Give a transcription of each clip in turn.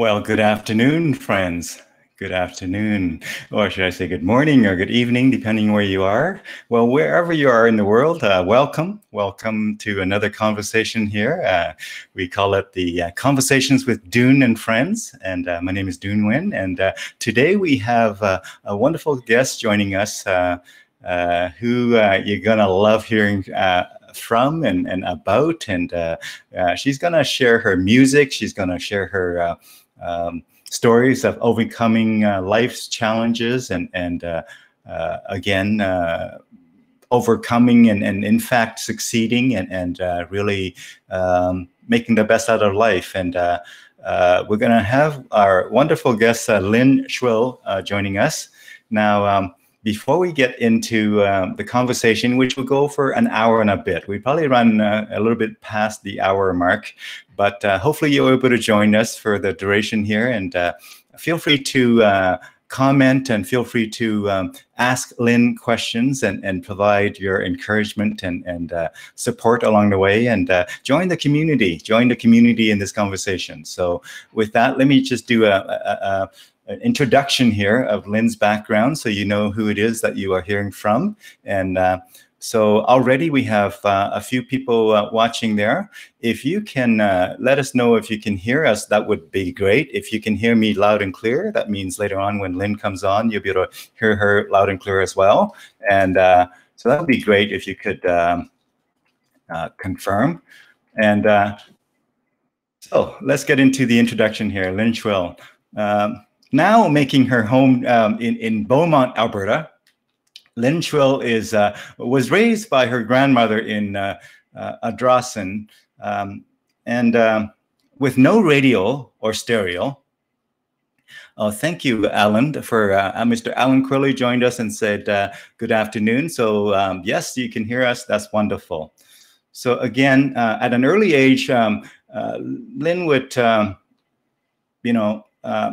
Well, good afternoon, friends. Good afternoon, or should I say good morning or good evening, depending where you are. Well, wherever you are in the world, uh, welcome. Welcome to another conversation here. Uh, we call it the uh, Conversations with Dune and Friends. And uh, my name is Dune Nguyen. And uh, today we have uh, a wonderful guest joining us who you're going to love hearing from and, and about. And she's going to share her music. She's going to share her um, stories of overcoming uh, life's challenges and and uh, uh, again uh, overcoming and, and in fact succeeding and and uh, really um, making the best out of life and uh, we're going to have our wonderful guest Lynn Chwyl joining us now. Um, before we get into um, the conversation, which will go for an hour and a bit, we probably run uh, a little bit past the hour mark, but uh, hopefully you're able to join us for the duration here. And uh, feel free to uh, comment and feel free to um, ask Lynn questions and, and provide your encouragement and, and uh, support along the way and uh, join the community, join the community in this conversation. So with that, let me just do a, a, a introduction here of Lynn's background so you know who it is that you are hearing from. And uh, so already we have uh, a few people uh, watching there. If you can uh, let us know if you can hear us, that would be great. If you can hear me loud and clear, that means later on when Lynn comes on, you'll be able to hear her loud and clear as well. And uh, so that would be great if you could um, uh, confirm. And so let's get into the introduction here. Lynn Chwyl. Um, now making her home um, in, in Beaumont, Alberta. Lynn is, uh, was raised by her grandmother in uh, uh, Ardrossan. Um, and um, with no radio or stereo, Oh, thank you, Alan, for uh, uh Mr. Alan Quilly joined us and said, uh, good afternoon. So um, yes, you can hear us. That's wonderful. So again, uh, at an early age, um, uh, Lynn would, um, you know, uh,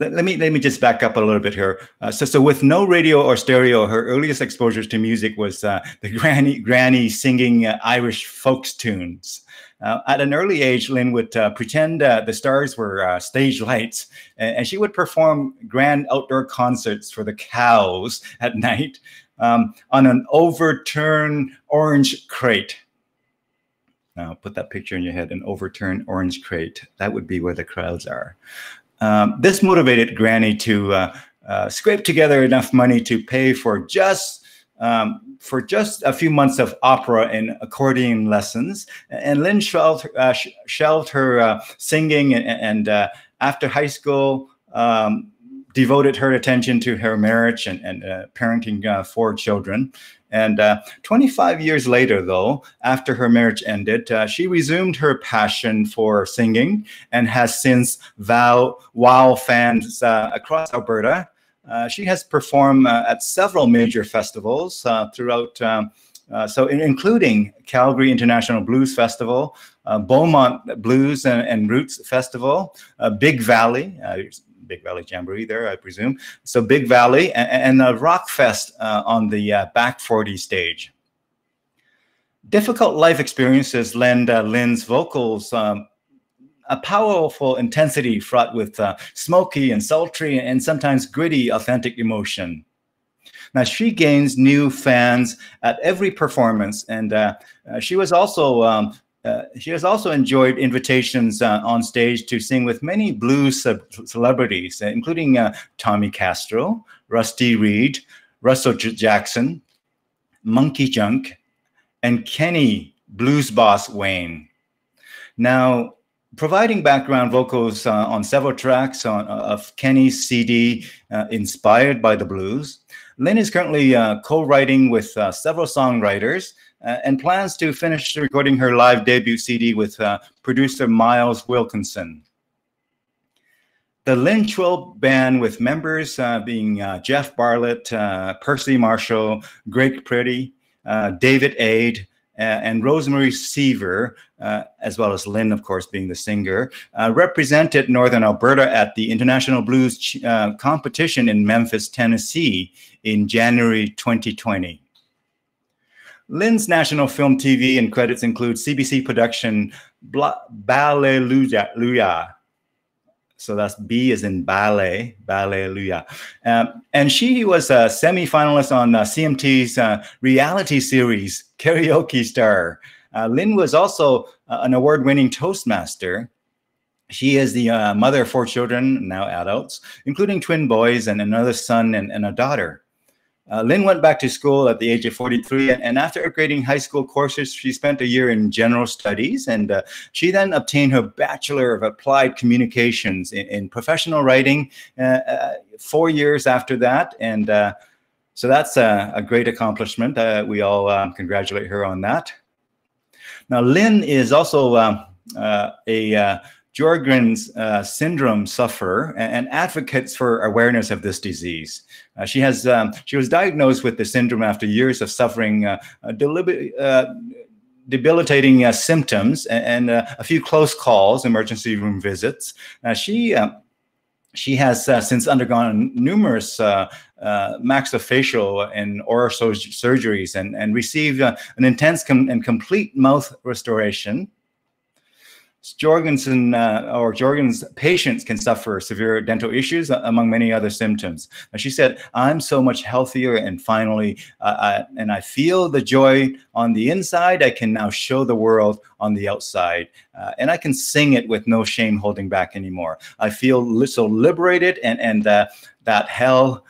let, me let me just back up a little bit here. Uh, so, so with no radio or stereo, her earliest exposures to music was uh, the granny granny singing uh, Irish folk tunes. Uh, at an early age, Lynn would uh, pretend uh, the stars were stage lights, and, and, she would perform grand outdoor concerts for the cows at night um, on an overturned orange crate. Now, put that picture in your head an overturned orange crate. That would be where the crowds are. Um, this motivated Granny to uh, uh, scrape together enough money to pay for just um, for just a few months of opera and accordion lessons. And Lynn shelved, uh, shelved her uh, singing, and, and uh, after high school, um, devoted her attention to her marriage and, and uh, parenting uh, four children. And uh, 25 years later, though, after her marriage ended, uh, she resumed her passion for singing and has since vow, wow fans uh, across Alberta. Uh, she has performed uh, at several major festivals uh, throughout, um, so in, including Calgary International Blues Festival, Beaumont Blues and, and Roots Festival, Big Valley, Big Valley Jamboree there, I presume. So Big Valley and, and uh, Rockfest uh, on the uh, Back 40 stage. Difficult life experiences lend uh, Lynn's vocals um, a powerful intensity fraught with uh, smoky and sultry and sometimes gritty authentic emotion. Now, she gains new fans at every performance, and uh, she was also um, uh, she has also enjoyed invitations uh, on stage to sing with many blues celebrities, uh, including uh, Tommy Castro, Rusty Reed, Russell J Jackson, MonkeyJunk, and Kenny Blues Boss Wayne. Now, providing background vocals uh, on several tracks on, of Kenny's CD, inspired by the blues, Lynn is currently co-writing with several songwriters, and plans to finish recording her live debut CD with uh, producer Miles Wilkinson. The Lynn Chwyl band with members uh, being uh, Jeff Barlett, uh, Percy Marshall, Greg Pretty, uh, David Aid, and Rosemary Seaver, as well as Lynn, of course, being the singer, represented Northern Alberta at the International Blues Competition in Memphis, Tennessee in January 2020. Lynn's national film, TV, and credits include CBC production Balleluia, So that's B is in ballet, ballet, um, and she was a semi-finalist on uh, CMT's uh, reality series, Karaoke Star. Uh, Lynn was also uh, an award-winning Toastmaster. She is the uh, mother of four children, now adults, including twin boys and another son and, and a daughter. Uh, Lynn went back to school at the age of 43, and, and, after upgrading high school courses, she spent a year in general studies, and uh, she then obtained her Bachelor of Applied Communications in, in professional writing uh, uh four years after that, and uh, so that's a, a great accomplishment. Uh, we all um, congratulate her on that. Now, Lynn is also um, a Sjogren's uh, syndrome sufferer and, advocates for awareness of this disease. Uh, she has um, she was diagnosed with the syndrome after years of suffering uh, uh debilitating uh, symptoms and, and uh, a few close calls, emergency room visits. she she has since undergone numerous maxillofacial and oral surgeries and, and received an intense com and complete mouth restoration. Jorgensen uh, or Sjogren's patients can suffer severe dental issues uh, among many other symptoms. And she said, I'm so much healthier and finally, uh, I, and I feel the joy on the inside. I can now show the world on the outside. Uh, and I can sing it with no shame holding back anymore. I feel so liberated and, and uh, that hell,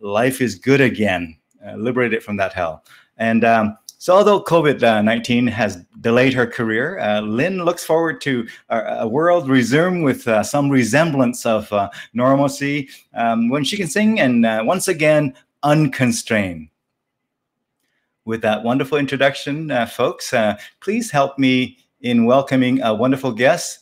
life is good again, liberated from that hell. And um, so, although COVID 19 has delayed her career, uh, Lynn looks forward to a, a world resume with uh, some resemblance of uh, normalcy um, when she can sing and uh, once again, unconstrained. With that wonderful introduction, uh, folks, uh, please help me in welcoming a wonderful guest,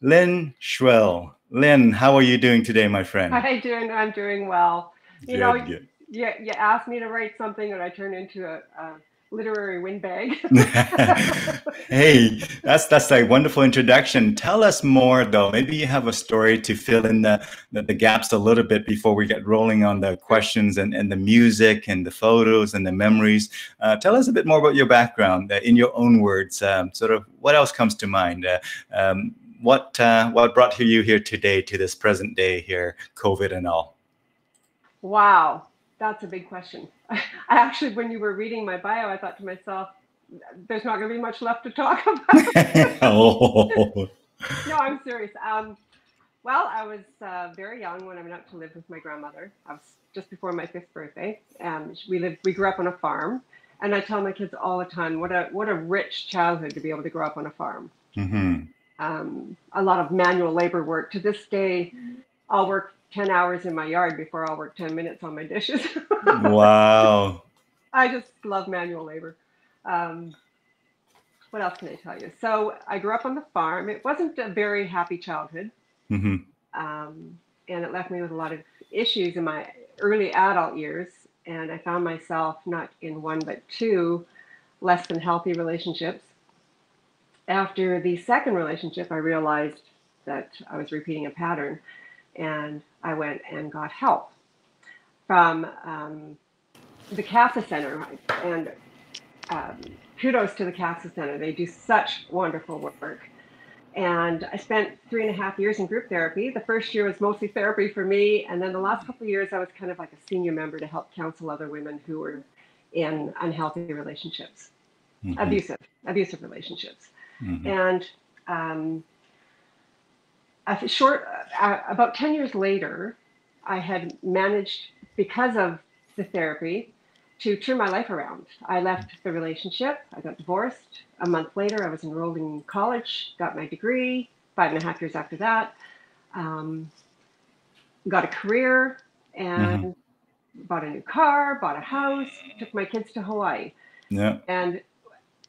Lynn Chwyl. Lynn, how are you doing today, my friend? Hi, doing. I'm doing well. You good, know, good. You, you asked me to write something, and I turned into a, a literary windbag. hey, that's that's a wonderful introduction. Tell us more, though. Maybe you have a story to fill in the, the, the, gaps a little bit before we get rolling on the questions and, and the music and the photos and the memories. Uh, tell us a bit more about your background uh, in your own words. Um, sort of what else comes to mind? Uh, um, what uh, what brought you here today to this present day here, COVID and all? Wow, that's a big question. I actually, when you were reading my bio, I thought to myself, there's not going to be much left to talk about. oh. no, I'm serious. Um, well, I was uh, very young when I went out to live with my grandmother. I was just before my fifth birthday. and we lived, we grew up on a farm, and I tell my kids all the time, what a what a rich childhood to be able to grow up on a farm. Mm-hmm. Um, a lot of manual labor work. To this day, I'll work 10 hours in my yard before I'll work 10 minutes on my dishes. wow. I just love manual labor. Um, what else can I tell you? So I grew up on the farm. It wasn't a very happy childhood. Mm-hmm. Um, and it left me with a lot of issues in my early adult years. And I found myself not in one, but two less than healthy relationships. After the second relationship, I realized that I was repeating a pattern and I went and got help from um, the CASA Center. And um, kudos to the CASA Center. They do such wonderful work. And I spent three and a half years in group therapy. The first year was mostly therapy for me. And then the last couple of years, I was kind of like a senior member to help counsel other women who were in unhealthy relationships, mm-hmm. abusive, abusive relationships. Mm-hmm. And um, a short, uh, about 10 years later, I had managed, because of the therapy, to turn my life around. I left the relationship, I got divorced. A month later, I was enrolled in college, got my degree, five and a half years after that, um, got a career, and mm-hmm. bought a new car, bought a house, took my kids to Hawaii. Yeah. And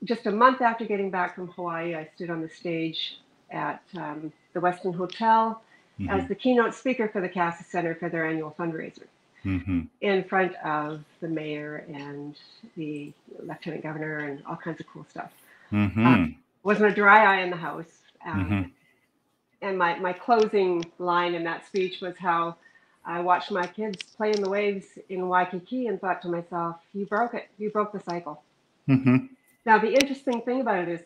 just a month after getting back from Hawaii, I stood on the stage at um, the Westin Hotel mm-hmm. as the keynote speaker for the CASA Center for their annual fundraiser. Mm-hmm. In front of the mayor and the lieutenant governor and all kinds of cool stuff. Mm-hmm. Um, wasn't a dry eye in the house. Um, mm-hmm. and my, my closing line in that speech was how I watched my kids play in the waves in Waikiki and thought to myself, you broke it. You broke the cycle. Mm-hmm. Now, the interesting thing about it is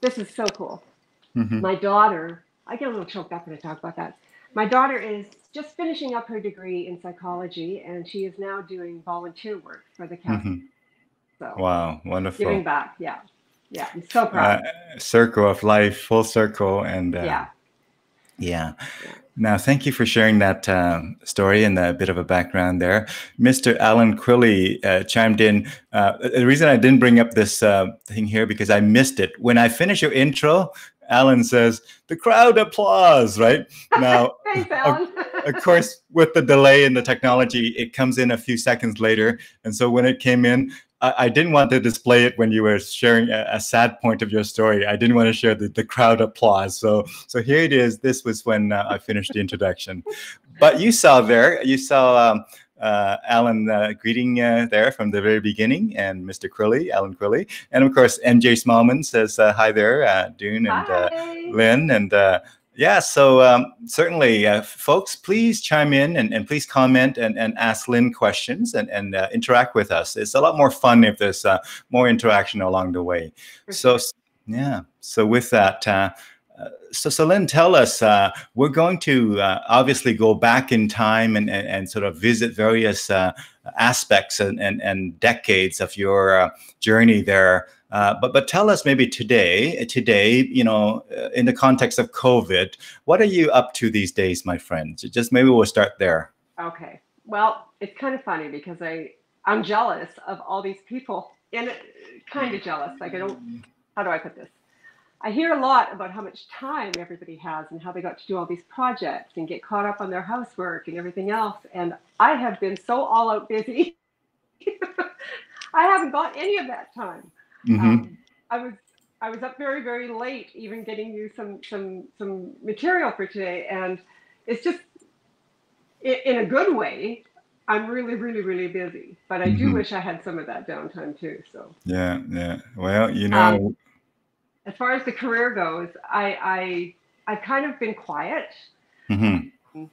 this is so cool. Mm-hmm. My daughter I get a little choked up when I talk about that. My daughter is just finishing up her degree in psychology, and she is now doing volunteer work for the Catholic. Mm-hmm. So wow, wonderful. Giving back, yeah, yeah. I'm so proud. Uh, circle of life, full circle, and uh, yeah. yeah. yeah. Now, thank you for sharing that um, story and a bit of a background there. Mr. Alan Quilly uh, chimed in. Uh, the reason I didn't bring up this uh, thing here because I missed it. When I finished your intro, Alan says, the crowd applause, right? Now, Thanks, Alan. of, of course, with the delay in the technology, it comes in a few seconds later. And so when it came in, I, I didn't want to display it when you were sharing a, a, sad point of your story. I didn't want to share the, the crowd applause. So, so here it is. This was when uh, I finished the introduction. But you saw there, you saw um, uh, Alan uh, greeting uh, there from the very beginning, and Mr. Quilly, Alan Quilly, and of course MJ Smallman says uh, hi there, uh, Dune and uh, Lynn, and yeah, so um, certainly, uh, folks, please chime in and, and please comment and, and ask Lynn questions and, and uh, interact with us. It's a lot more fun if there's uh, more interaction along the way. So, yeah, so with that, so, so Lynn, tell us, uh, we're going to obviously go back in time and, and, and sort of visit various aspects and, and, and decades of your journey there. Uh, but but tell us maybe today, today, you know, uh, in the context of COVID, what are you up to these days, my friends? Just maybe we'll start there. Okay. Well, it's kind of funny because I I'm jealous of all these people, and kind of jealous. Like I don't. How do I put this? I hear a lot about how much time everybody has and how they got to do all these projects and get caught up on their housework and everything else. And I have been so all out busy. I haven't got any of that time. Mm-hmm. Um, I was I was up very very late, even getting you some some some material for today, and it's just in a good way. I'm really really really busy, but I do mm-hmm. wish I had some of that downtime too. So yeah, yeah. Well, you know, um, as far as the career goes, I I I've kind of been quiet mm-hmm.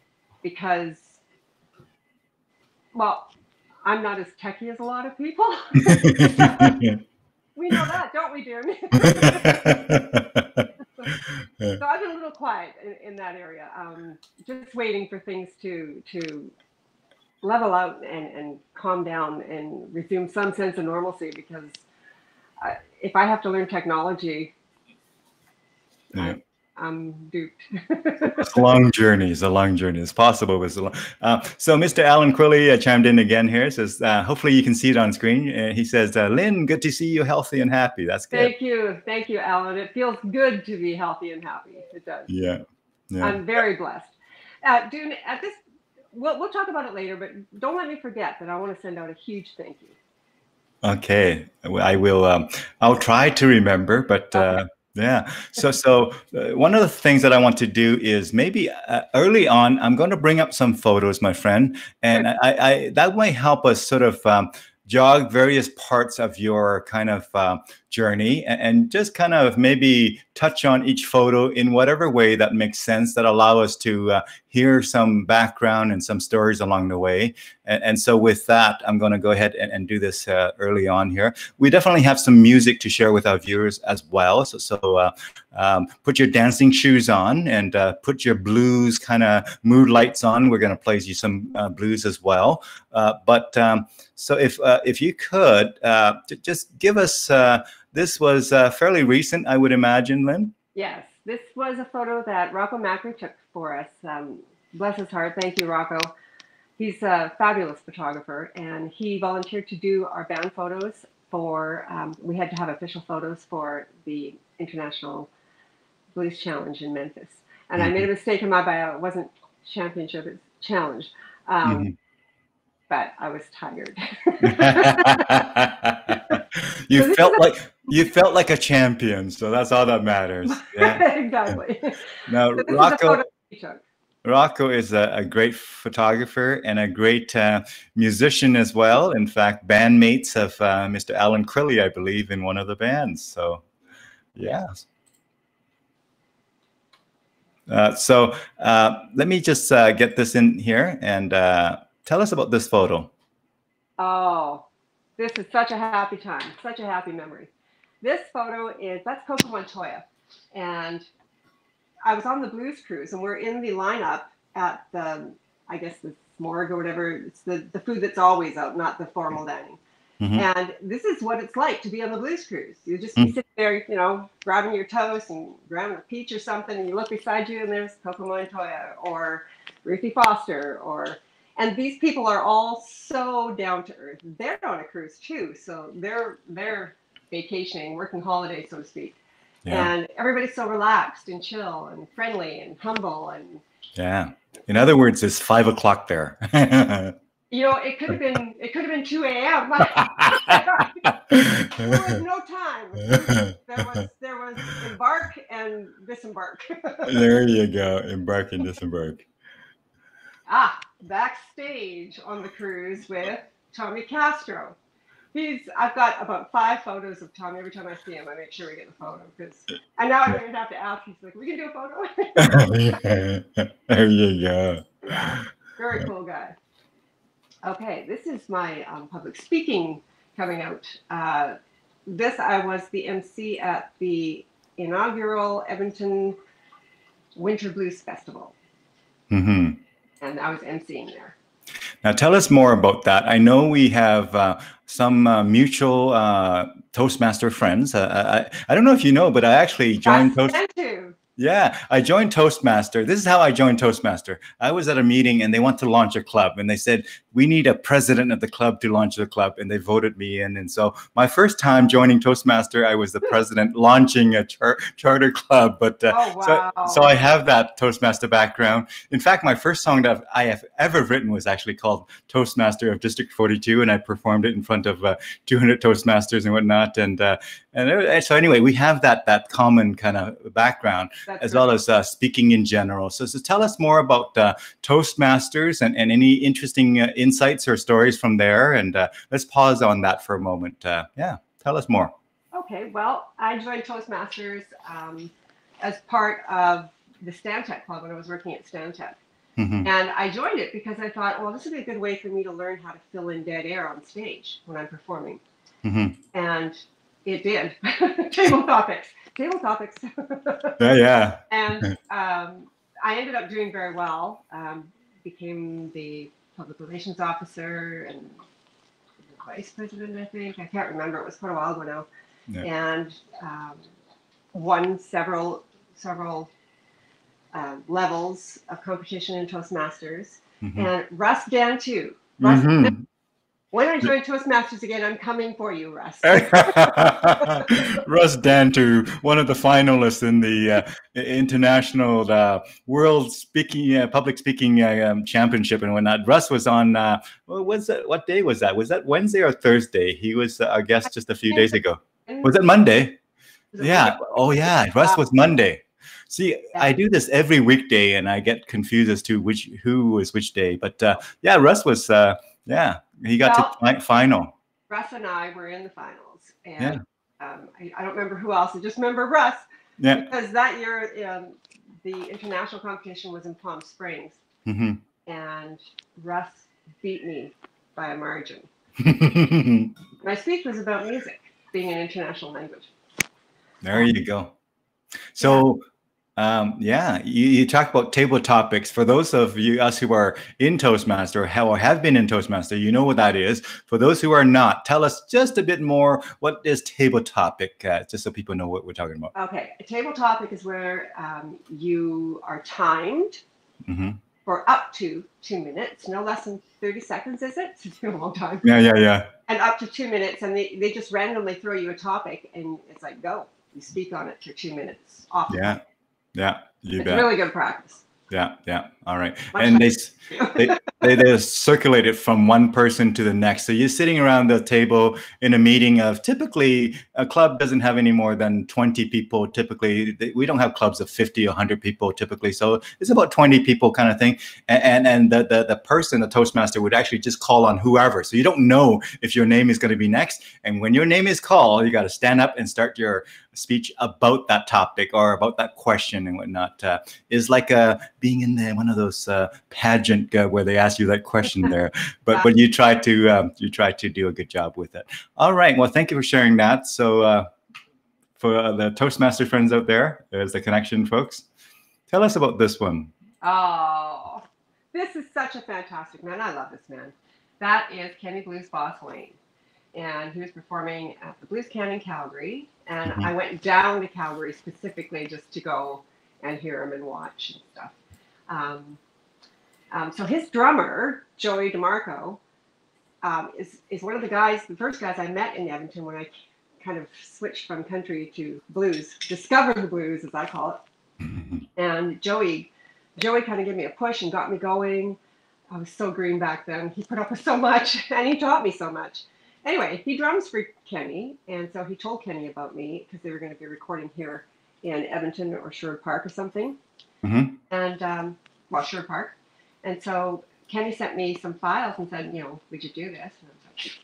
because well, I'm not as techy as a lot of people. We know that, don't we, Jim? so I've been a little quiet in, in that area, um, just waiting for things to to level out and, and calm down and resume some sense of normalcy. Because uh, if I have to learn technology, yeah. I'm duped. it's a long journey. It's a long journey. It's possible. It's a long, uh, so Mr. Alan Quilly uh, chimed in again here. Says, uh, hopefully you can see it on screen. Uh, he says, uh, Lynn, good to see you healthy and happy. That's good. Thank you. Thank you, Alan. It feels good to be healthy and happy. It does. Yeah. yeah. I'm very blessed. Uh, Dune, at this, we'll, we'll talk about it later, but don't let me forget that I want to send out a huge thank you. Okay. I will, um, I'll try to remember, but, okay yeah. So, so uh, one of the things that I want to do is maybe uh, early on, I'm going to bring up some photos, my friend, and I, I that might help us sort of um, jog various parts of your kind of uh, journey and, just kind of maybe touch on each photo in whatever way that makes sense that allow us to uh, hear some background and some stories along the way. And, and so with that i'm going to go ahead and, and do this uh, early on here. We definitely have some music to share with our viewers as well. So, so uh, um, put your dancing shoes on and uh, put your blues kind of mood lights on. We're going to play you some uh, blues as well. Uh, but um, so if if you could just give us this was uh, fairly recent, I would imagine, Lynn. Yes, this was a photo that Rocco Macri took for us. Um, bless his heart. Thank you, Rocco. He's a fabulous photographer, and he volunteered to do our band photos for. Um, we had to have official photos for the International Blues Challenge in Memphis, and mm-hmm. I made a mistake in my bio. It wasn't championship; it's challenge. Um, mm-hmm. But I was tired. you felt like you felt like a champion, so that's all that matters. Yeah. exactly. Now, so Rocco, Rocco is a, a, great photographer and a great uh, musician as well. In fact, bandmates of uh, Mr. Alan Quilly, I believe, in one of the bands. So, yeah. Uh, so uh, let me just uh, get this in here and uh, tell us about this photo. Oh, this is such a happy time, such a happy memory. This photo is, that's Coco Montoya. And I was on the blues cruise and we're in the lineup at the, I guess the morgue or whatever. It's the, the food that's always out, not the formal dining. Mm-hmm. And this is what it's like to be on the blues cruise. You just mm-hmm. sitting there, you know, grabbing your toast and grabbing a peach or something, and you look beside you, and there's Coco Montoya or Ruthie Foster, or and these people are all so down to earth. They're on a cruise too, so they're they're vacationing, working holiday, so to speak. Yeah. And everybody's so relaxed and chill and friendly and humble and yeah. In other words, it's five o'clock there. you know, it could have been it could have been two a.m. there was no time. There was there was embark and disembark. there you go, embark and disembark. Ah, backstage on the cruise with Tommy Castro he's I've got about five photos of Tommy. Every time I see him, I make sure we get the photo because and now I'm gonna have to ask. He's like, "We can do a photo." there you go. Yeah, very cool guy. Okay, this is my um, public speaking coming out. Uh, this I was the MC at the inaugural Edmonton Winter Blues Festival, mm-hmm. And I was emceeing there. Now, tell us more about that. I know we have uh, some uh, mutual uh, Toastmaster friends. Uh, I, I don't know if you know, but I actually joined Toastmaster. Yeah, I joined Toastmaster. This is how I joined Toastmaster. I was at a meeting and they want to launch a club, and they said we need a president of the club to launch the club, and they voted me in. And so my first time joining Toastmaster, I was the president launching a char- charter club. But uh, oh, wow. so, so I have that Toastmaster background. In fact, my first song that I have ever written was actually called Toastmaster of District 42, and I performed it in front of uh, 200 Toastmasters and whatnot. And uh, and so anyway, we have that that common kind of background. That's as well as uh, speaking in general. So, so tell us more about uh, Toastmasters and, and any interesting uh, insights or stories from there. And uh, let's pause on that for a moment. Uh, yeah, tell us more. Okay, well, I joined Toastmasters um, as part of the Stantec Club when I was working at Stantec. Mm-hmm. And I joined it because I thought, well, this would be a good way for me to learn how to fill in dead air on stage when I'm performing. Mm-hmm. And it did. Table topics table topics. yeah, yeah. And um, I ended up doing very well. Um, became the public relations officer and vice president, I think. I can't remember. It was quite a while ago now. Yeah. And um, won several several uh, levels of competition in Toastmasters. Mm-hmm. And Russ Dantu. Russ mm-hmm. When I join Toastmasters again, I'm coming for you, Russ. Russ Dantu, one of the finalists in the uh, international uh, world speaking, uh, public speaking uh, um, championship and whatnot. Russ was on. Uh, what was that? What day was that? Was that Wednesday or Thursday? He was our guest just a few days ago. Was it Monday? Yeah. Oh, yeah. Russ was Monday. See, I do this every weekday, and I get confused as to which who was which day. But uh, yeah, Russ was. yeah he got well, to final. Russ and I were in the finals, and yeah. um, I, I, don't remember who else. I just remember Russ. Yeah. Because that year, um, the international competition was in Palm Springs, mm-hmm. and Russ beat me by a margin. My speech was about music being an international language. There you go. So um, yeah, you, you talk about table topics. For those of you, us who are in Toastmaster or have been in Toastmaster, you know what that is. For those who are not, tell us just a bit more. What is table topic, uh, just so people know what we're talking about? Okay, a table topic is where um, you are timed mm-hmm. for up to two minutes, no less than 30 seconds, is it? It's a long time. Yeah, yeah, yeah. And up to two minutes, and they, they just randomly throw you a topic, and it's like, go. You speak on it for two minutes. Often. Yeah. Yeah, you it's bet. Really good practice. Yeah, yeah. All right. Much and they, they, they they circulate it from one person to the next. So you're sitting around the table in a meeting of typically a club doesn't have any more than 20 people. Typically, we don't have clubs of 50 or 100 people typically. So it's about 20 people kind of thing. And and, and the, the the person, the toastmaster, would actually just call on whoever. So you don't know if your name is going to be next. And when your name is called, you got to stand up and start your speech about that topic or about that question and whatnot. Uh, is like a being in there one of those uh, pageant uh, where they ask you that question there, but but you try to um, you try to do a good job with it. All right, well, thank you for sharing that. So uh, for the Toastmaster friends out there, there's the connection, folks. Tell us about this one. Oh, this is such a fantastic man. I love this man. That is Kenny Blues Boss Wayne. And he was performing at the Blues Can in Calgary. And mm-hmm. I went down to Calgary specifically just to go and hear him and watch and stuff. Um, um, so his drummer, Joey DeMarco, um, is, is one of the guys, the first guys I met in Edmonton when I kind of switched from country to blues, discovered the blues as I call it. And Joey, Joey kind of gave me a push and got me going. I was so green back then. He put up with so much and he taught me so much. Anyway, he drums for Kenny, and so he told Kenny about me because they were going to be recording here in Edmonton or Sherwood Park or something. Mm-hmm. And um, well, Park. And so Kenny sent me some files and said, you know, would you do this? And I was like,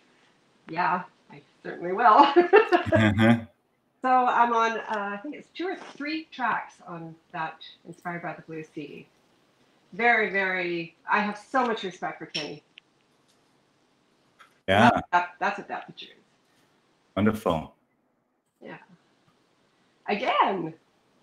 yeah, I certainly will. mm-hmm. So I'm on, uh, I think it's two or three tracks on that Inspired by the Blues CD. Very, very, I have so much respect for Kenny. Yeah. That, that's what that picture is. Wonderful. Yeah. Again,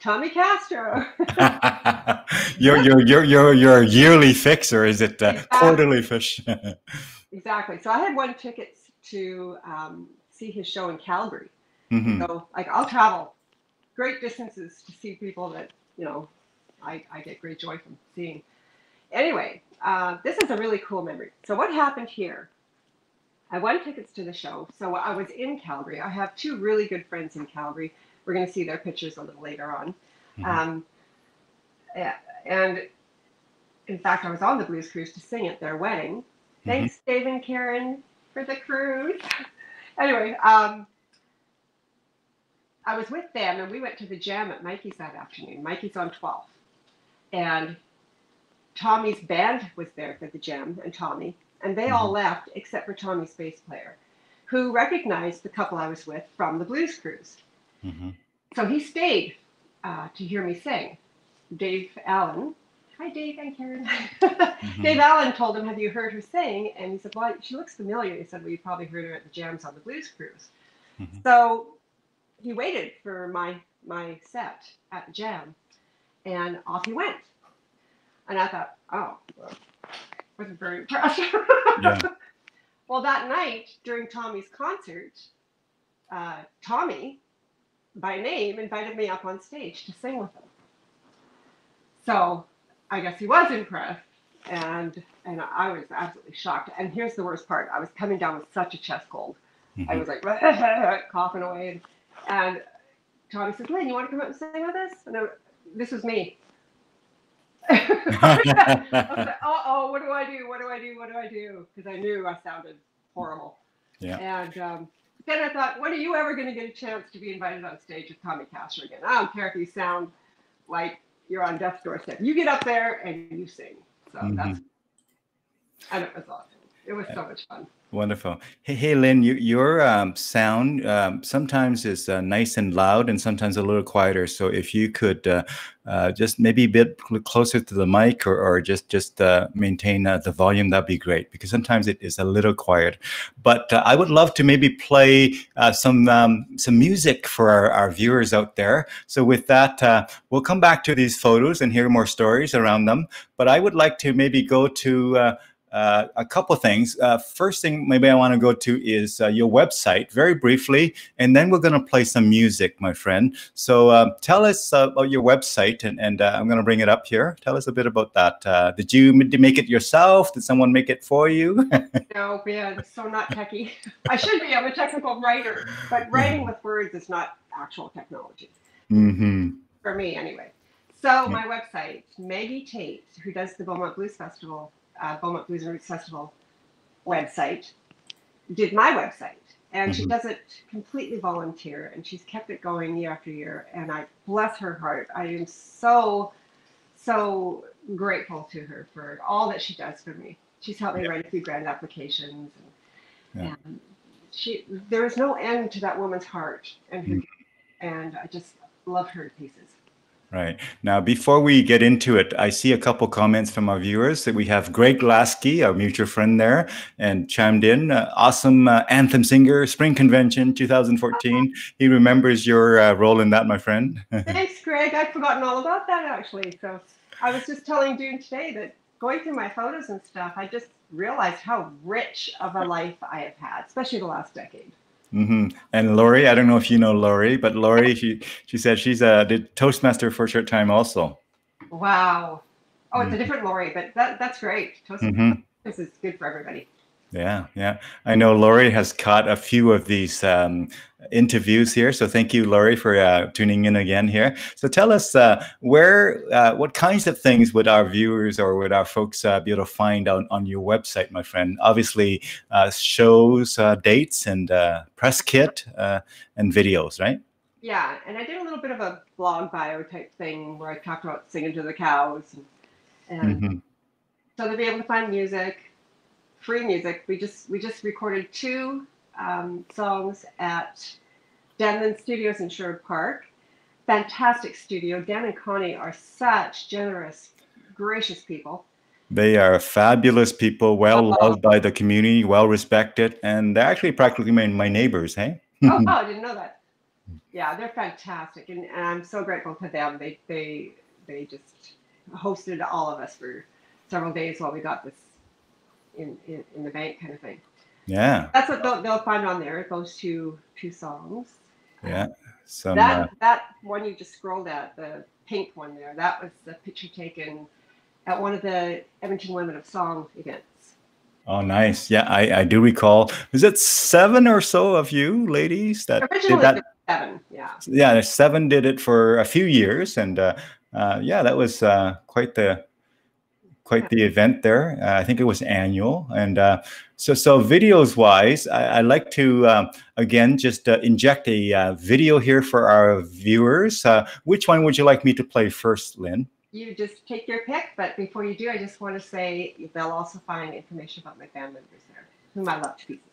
Tommy Castro. your, your, your, your, your yearly fix, or is it uh, exactly. quarterly fish? exactly. So I had one ticket to um, see his show in Calgary. Mm-hmm. So, like, I'll travel great distances to see people that, you know, I, I get great joy from seeing. Anyway, uh, this is a really cool memory. So, what happened here? I won tickets to the show. So, I was in Calgary. I have two really good friends in Calgary. We're going to see their pictures a little later on. Mm-hmm. Um, and in fact, I was on the Blues Cruise to sing at their wedding. Mm-hmm. Thanks, Dave and Karen, for the cruise. anyway, um, I was with them and we went to the jam at Mikey's that afternoon. Mikey's on 12th. And Tommy's band was there for the jam and Tommy. And they mm-hmm. all left except for Tommy's bass player, who recognized the couple I was with from the Blues Cruise. Mm-hmm. So he stayed uh, to hear me sing. Dave Allen, hi Dave and Karen. mm-hmm. Dave Allen told him, "Have you heard her sing?" And he said, "Well, she looks familiar." He said, "Well, you probably heard her at the jams on the Blues Cruise." Mm-hmm. So he waited for my my set at the jam, and off he went. And I thought, oh, well, wasn't very impressed. yeah. Well, that night during Tommy's concert, uh, Tommy, by name, invited me up on stage to sing with him. So I guess he was impressed, and and I was absolutely shocked. And here's the worst part: I was coming down with such a chest cold. Mm-hmm. I was like coughing away, and, and Tommy says, "Lynn, you want to come up and sing with us?" And I, this was me. I was like, "Oh, oh, what do I do? What do I do? What do I do?" Because I knew I sounded horrible. Yeah. And um, then I thought, when are you ever going to get a chance to be invited on stage with Tommy Castro again? I don't care if you sound like you're on death's doorstep. You get up there and you sing. So mm-hmm. that's, and it was awesome. It was so much fun. Wonderful. Hey, hey Lynn, you, your um, sound um, sometimes is uh, nice and loud and sometimes a little quieter. So if you could uh, uh, just maybe a bit closer to the mic or, or just just uh, maintain uh, the volume, that'd be great because sometimes it is a little quiet. But uh, I would love to maybe play some um, some music for our, our, viewers out there. So with that, we'll come back to these photos and hear more stories around them. But I would like to maybe go to uh, a couple things. Uh, first thing, maybe I want to go to is uh, your website very briefly, and then we're going to play some music, my friend. So uh, tell us uh, about your website, and, and uh, I'm going to bring it up here. Tell us a bit about that. did you make it yourself? Did someone make it for you? no, man, so not techie. I should be. I'm a technical writer, but writing with words is not actual technology. Mm-hmm. For me, anyway. So yeah. my website, Maggie Tate, who does the Beaumont Blues Festival uh, Beaumont Blues and Roots Festival website, did my website. And mm-hmm. she does it completely volunteer and she's kept it going year after year. And I bless her heart. I am so, so grateful to her for all that she does for me. She's helped me yeah. write a few grant applications. And, yeah. and she, there is no end to that woman's heart and her, mm-hmm. and I just love her to pieces. Right. Now, before we get into it, I see a couple comments from our viewers that we have Greg Lasky, our mutual friend there, and chimed in. Uh, awesome uh, anthem singer, Spring Convention 2014. He remembers your uh, role in that, my friend. Thanks, Greg. I'd forgotten all about that actually. So I was just telling Dune today that going through my photos and stuff, I just realized how rich of a life I have had, especially the last decade. Mm-hmm. And Lori, I don't know if you know Lori, but Lori, she she said she's a did Toastmaster for a short time also. Wow. Oh, it's mm-hmm. a different Lori, but that that's great. Toastmaster mm-hmm. this is good for everybody. Yeah, yeah. I know Lori has caught a few of these um, interviews here. So thank you, Laurie, for uh, tuning in again here. So tell us uh, where, uh, what kinds of things would our viewers or would our folks uh, be able to find out on your website, my friend? Obviously, uh, shows, uh, dates, and press kit and videos, right? Yeah, and I did a little bit of a blog bio type thing where I talked about singing to the cows, and, and mm -hmm. so they'll be able to find music, free music. We just we just recorded two um, songs at Denman Studios in Sherwood Park. Fantastic studio. Dan and Connie are such generous, gracious people. They are fabulous people, well oh, loved by the community, well respected, and they're actually practically my, my neighbors, hey? oh, oh, I didn't know that. Yeah, they're fantastic, and, and I'm so grateful to them. They they they just hosted all of us for several days while we got this in, in, in the bank kind of thing. Yeah. That's what they'll, they'll find on there, those two two songs. Yeah. Some, that uh, that one you just scrolled at, the pink one there, that was the picture taken at one of the Edmonton Women of Song events. Oh, nice. Yeah, I, I do recall. Was it seven or so of you ladies that Originally did that? Seven, yeah. Yeah, seven did it for a few years, and uh, uh, yeah, that was uh, quite the quite the event there. Uh, I think it was annual. And uh, so, so videos wise, I, I like to, um, again, just uh, inject a uh, video here for our viewers. Uh, which one would you like me to play first, Lynn? You just take your pick. But before you do, I just want to say they'll also find information about my band members there, whom I love to pieces.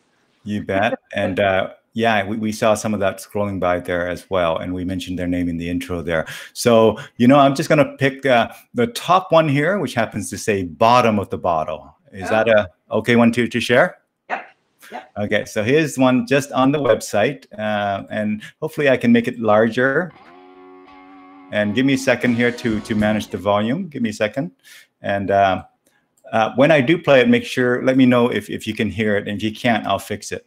You bet. And uh, yeah, we, we saw some of that scrolling by there as well. And we mentioned their name in the intro there. So, you know, I'm just going to pick uh, the top one here, which happens to say bottom of the bottle. Is oh. that a okay one to, to share? Yep. Yep. Okay, so here's one just on the website. Uh, and hopefully I can make it larger. And give me a second here to, to manage the volume. Give me a second. And uh, uh, when I do play it, make sure, let me know if, if you can hear it. And if you can't, I'll fix it.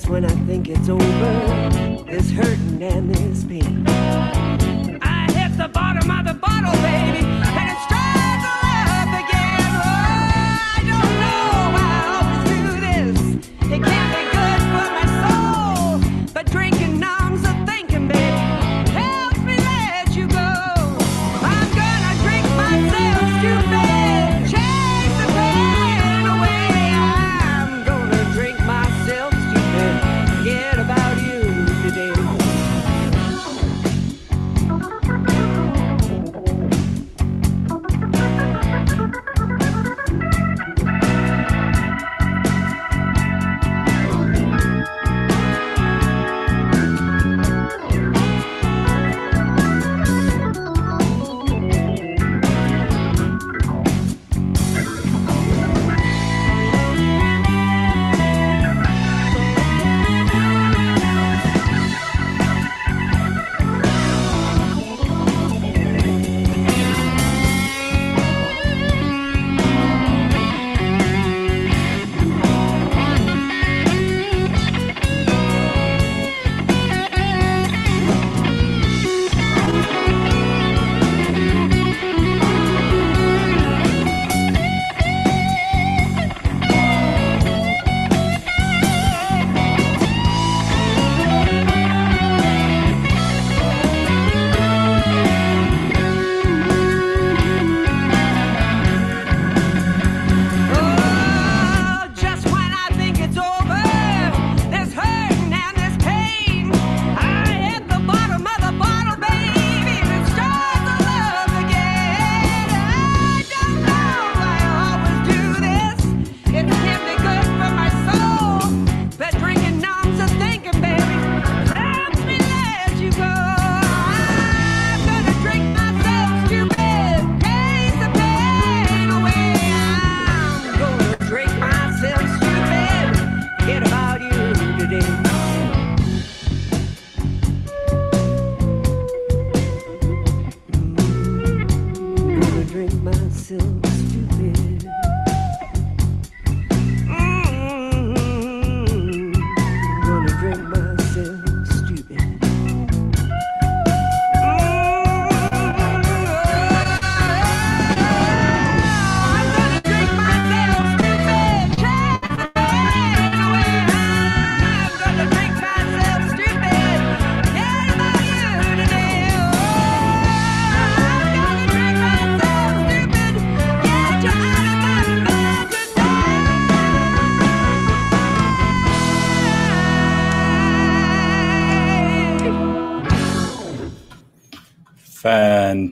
just when I think it's over, this hurting and this pain. I hit the bottom of the bottle, baby.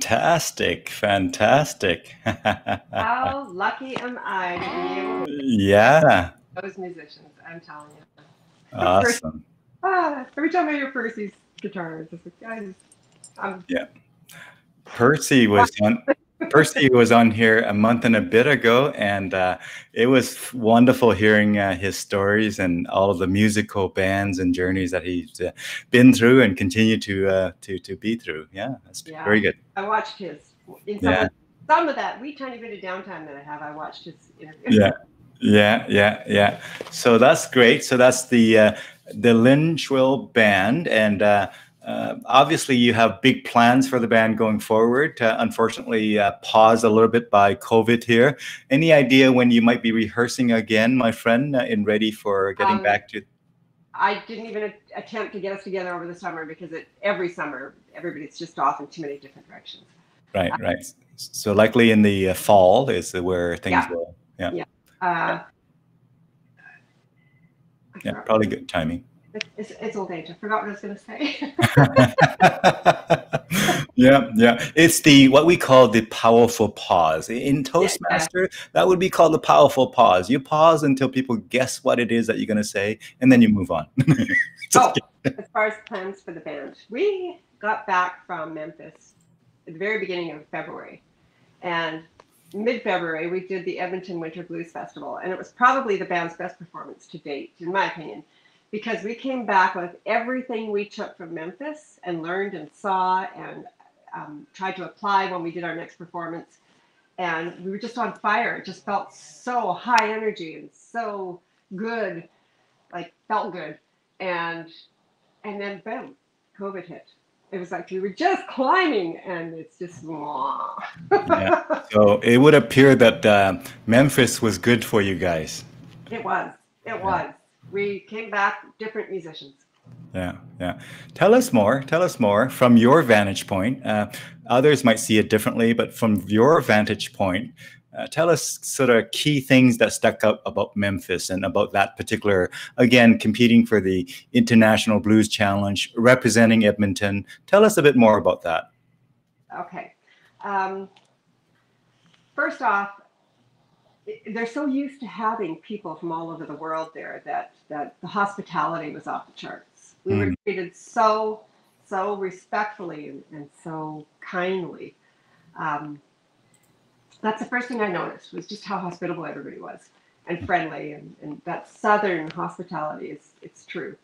Fantastic, fantastic. How lucky am I to be able yeah. those musicians, I'm telling you. Awesome. Ah, every time I hear Percy's guitar, it's just like, just, I'm, yeah. Percy was on Percy was on here a month and a bit ago, and uh, it was wonderful hearing uh, his stories and all of the musical bands and journeys that he's uh, been through and continue to uh, to to be through. Yeah, that's yeah. very good. I watched his in some, yeah. of, some of that wee tiny bit of downtime that I have. I watched his interview. Yeah, yeah, yeah, yeah. So that's great. So that's the uh, the Lynne Chwyl band and uh, uh, obviously, you have big plans for the band going forward. Uh, unfortunately, uh, paused a little bit by COVID here. Any idea when you might be rehearsing again, my friend, uh, and ready for getting um, back to? I didn't even attempt to get us together over the summer because it, every summer everybody's just off in too many different directions. Right, um, right. So likely in the uh, fall is where things yeah. will. Yeah. Yeah. Uh, yeah. Probably good timing. It's, it's old age. I forgot what I was going to say. yeah, yeah. It's the what we call the powerful pause in Toastmaster. Yeah. That would be called the powerful pause. You pause until people guess what it is that you're going to say, and then you move on. oh, as far as plans for the band, we got back from Memphis at the very beginning of February, and mid-February we did the Edmonton Winter Blues Festival, and it was probably the band's best performance to date, in my opinion because we came back with everything we took from Memphis and learned and saw and um, tried to apply when we did our next performance. And we were just on fire. It just felt so high energy and so good, like felt good. And and then boom, COVID hit. It was like we were just climbing, and it's just. yeah. So it would appear that uh, Memphis was good for you guys. It was. It was we came back different musicians. Yeah, yeah. Tell us more. Tell us more from your vantage point. Uh, others might see it differently, but from your vantage point, uh, tell us sort of key things that stuck out about Memphis and about that particular, again, competing for the International Blues Challenge, representing Edmonton. Tell us a bit more about that. Okay. Um, first off, they're so used to having people from all over the world there that that the hospitality was off the charts. We mm. were treated so so respectfully and, and so kindly. Um, that's the first thing I noticed was just how hospitable everybody was and friendly and, and that southern hospitality is it's true.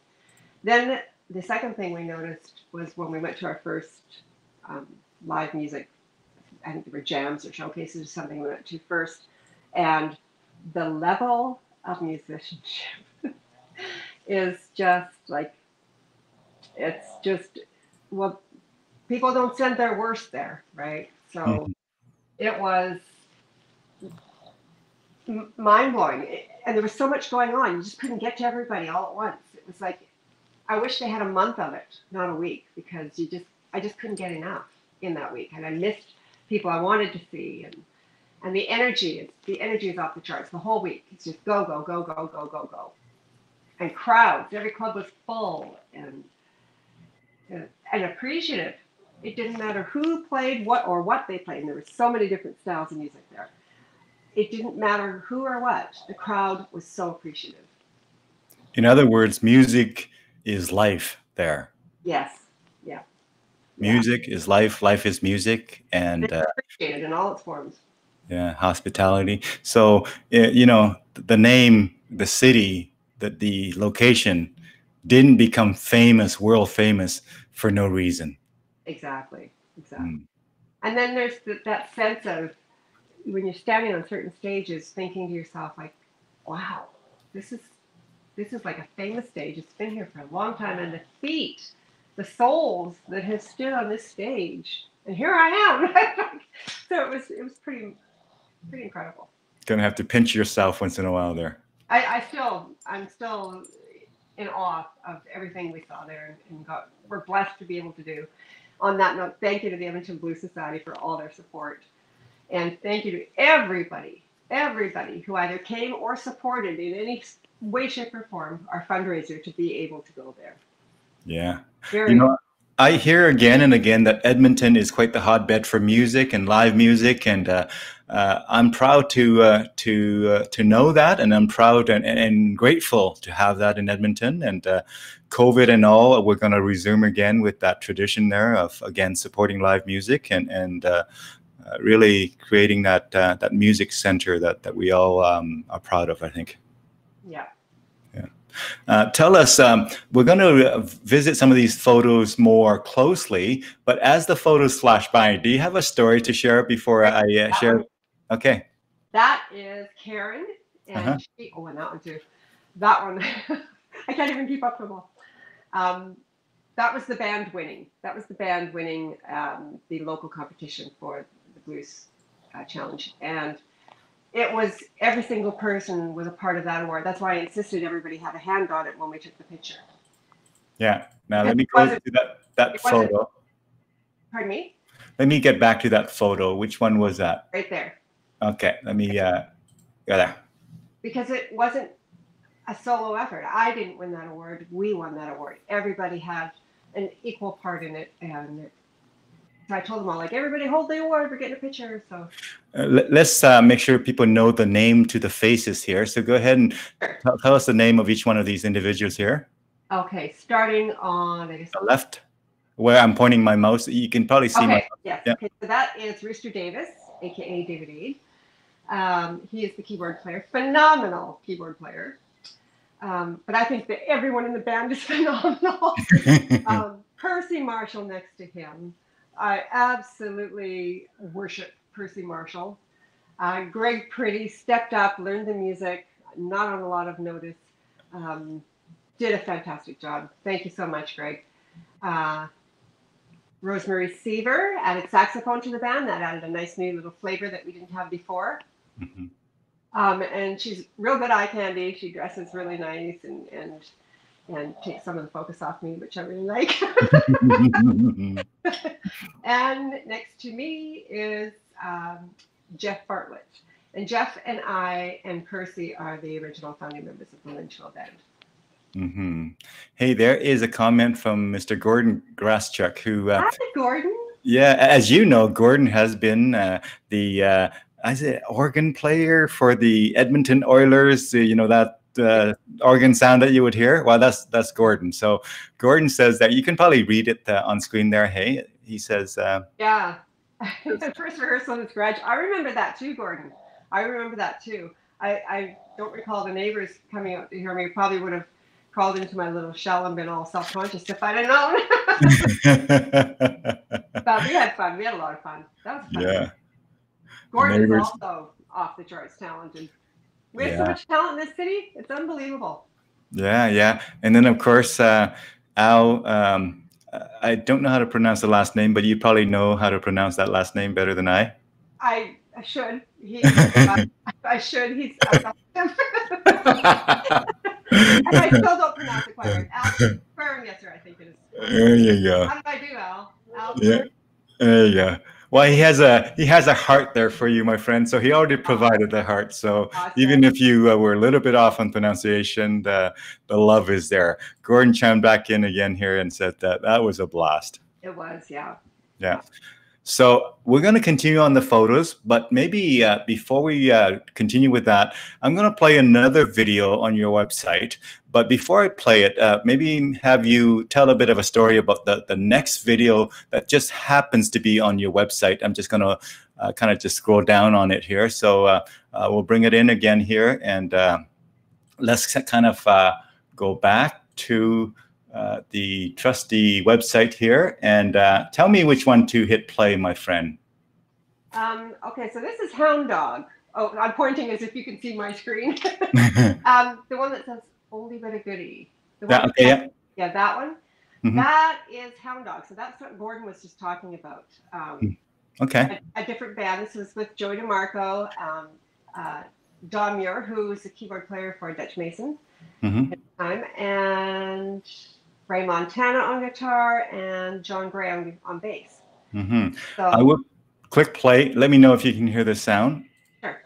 Then the second thing we noticed was when we went to our first um, live music, I think there were jams or showcases or something we went to first and the level of musicianship is just like it's just well people don't send their worst there right? So mm-hmm. it was mind-blowing. And there was so much going on you just couldn't get to everybody all at once. It was like i wish they had a month of it not a week because you just i just couldn't get enough in that week. And i missed people i wanted to see and and the energy is the energy is off the charts the whole week. It's just go go go go go go go, and crowds. Every club was full and and appreciative. It didn't matter who played what or what they played. And there were so many different styles of music there. It didn't matter who or what. The crowd was so appreciative. In other words, music is life there. Yes. Yeah. Music yeah. is life. Life is music, and uh, appreciated in all its forms yeah hospitality so you know the name the city that the location didn't become famous world famous for no reason exactly exactly mm. and then there's the, that sense of when you're standing on certain stages, thinking to yourself like, "Wow, this is this is like a famous stage. It's been here for a long time, and the feet, the souls that have stood on this stage, and here I am." so it was it was pretty pretty incredible. Gonna have to pinch yourself once in a while there. I, I still I'm still in awe of everything we saw there and, and got, we're blessed to be able to do. On that note, thank you to the Edmonton Blue Society for all their support. And thank you to everybody, everybody who either came or supported in any way, shape, or form our fundraiser to be able to go there. Yeah. Very you know, I hear again and again that Edmonton is quite the hotbed for music and live music, and uh, uh, I'm proud to uh, to uh, to know that, and I'm proud and, and, grateful to have that in Edmonton. And uh, COVID and all, we're going to resume again with that tradition there of again supporting live music and and uh, really creating that that music center that that we all um, are proud of. I think. Yeah. Uh, tell us, um, we're going to visit some of these photos more closely, but as the photos flash by, do you have a story to share before I uh, share? Okay. That is Karen, and uh -huh. she, oh, and that one too. That one, I can't even keep up with them all. Um, that was the band winning. That was the band winning um, the local competition for the Blues uh, Challenge. And it was every single person was a part of that award. That's why I insisted everybody had a hand on it when we took the picture. Yeah. Now let me go to that that photo. Pardon me. Let me get back to that photo. Which one was that? Right there. Okay. Let me uh, go there. Because it wasn't a solo effort. I didn't win that award. We won that award. Everybody had an equal part in it, and so I told them all, like, everybody hold the award, we're getting a picture. So uh, let's uh, make sure people know the name to the faces here. So go ahead and sure. tell us the name of each one of these individuals here. Okay, starting on guess, the left, where I'm pointing my mouse. You can probably see okay. my. Yes. Yeah. Okay, so that is Rooster Davis, aka David Aid. Um, he is the keyboard player, phenomenal keyboard player. Um, but I think that everyone in the band is phenomenal. um, Percy Marshall next to him. I absolutely worship Percy Marshall. Uh, Greg Pretty stepped up, learned the music, not on a lot of notice. Um, did a fantastic job. Thank you so much, Greg. Uh, Rosemary Seaver added saxophone to the band. That added a nice new little flavor that we didn't have before. Mm-hmm. Um, and she's real good eye candy. She dresses really nice and, and and take some of the focus off me, which I really like. and next to me is um, Jeff Bartlett. And Jeff and I and Percy are the original founding members of the Lynne Chwyl Band. Mm-hmm. Hey, there is a comment from Mr. Gordon Graschuk, who. Uh, Hi, Gordon. Yeah, as you know, Gordon has been uh, the uh, I say organ player for the Edmonton Oilers. you know that uh, organ sound that you would hear? Well, that's that's Gordon. So Gordon says that you can probably read it uh, on screen there. Hey, he says. Uh, yeah, first rehearsal in the garage. I remember that too, Gordon. I remember that too. I, I don't recall the neighbors coming out to hear me. Probably would have crawled into my little shell and been all self-conscious if I'd have known. but we had fun. We had a lot of fun. That was fun. Yeah. Gordon's also off the charts talented. We have yeah. so much talent in this city. It's unbelievable. Yeah, yeah. And then, of course, uh, Al, um, I don't know how to pronounce the last name, but you probably know how to pronounce that last name better than I. I, I should. He, uh, I should. He's. I and I still don't pronounce it quite right. Al Furniture, I think it is. There you go. How did I do, Al? Al yeah. There you go. Well, he has a he has a heart there for you, my friend. So he already provided the heart. So awesome. even if you uh, were a little bit off on pronunciation, the the love is there. Gordon chimed back in again here and said that that was a blast. It was, yeah. Yeah. So we're going to continue on the photos, but maybe uh, before we uh, continue with that, I'm going to play another video on your website. But before I play it, uh, maybe have you tell a bit of a story about the, the next video that just happens to be on your website. I'm just going to uh, kind of just scroll down on it here. So uh, uh, we'll bring it in again here and let's kind of go back to uh, the trusty website here and uh, tell me which one to hit play, my friend. Um, okay, so this is Hound Dog. Oh, I'm pointing as if you can see my screen. um, the one that says "Oldie but a goodie." That, okay, yeah. Yeah, that one. Mm-hmm. That is Hound Dog. So that's what Gordon was just talking about. Um, hmm. okay. A, a, different band. This was with Joey DeMarco, um, uh, Don Muir, who's the keyboard player for Dutch Mason mm-hmm. at the time, and Ray Montana on guitar, and John Gray on, on bass. Mm-hmm. So I will click play. Let me know if you can hear the sound. Sure.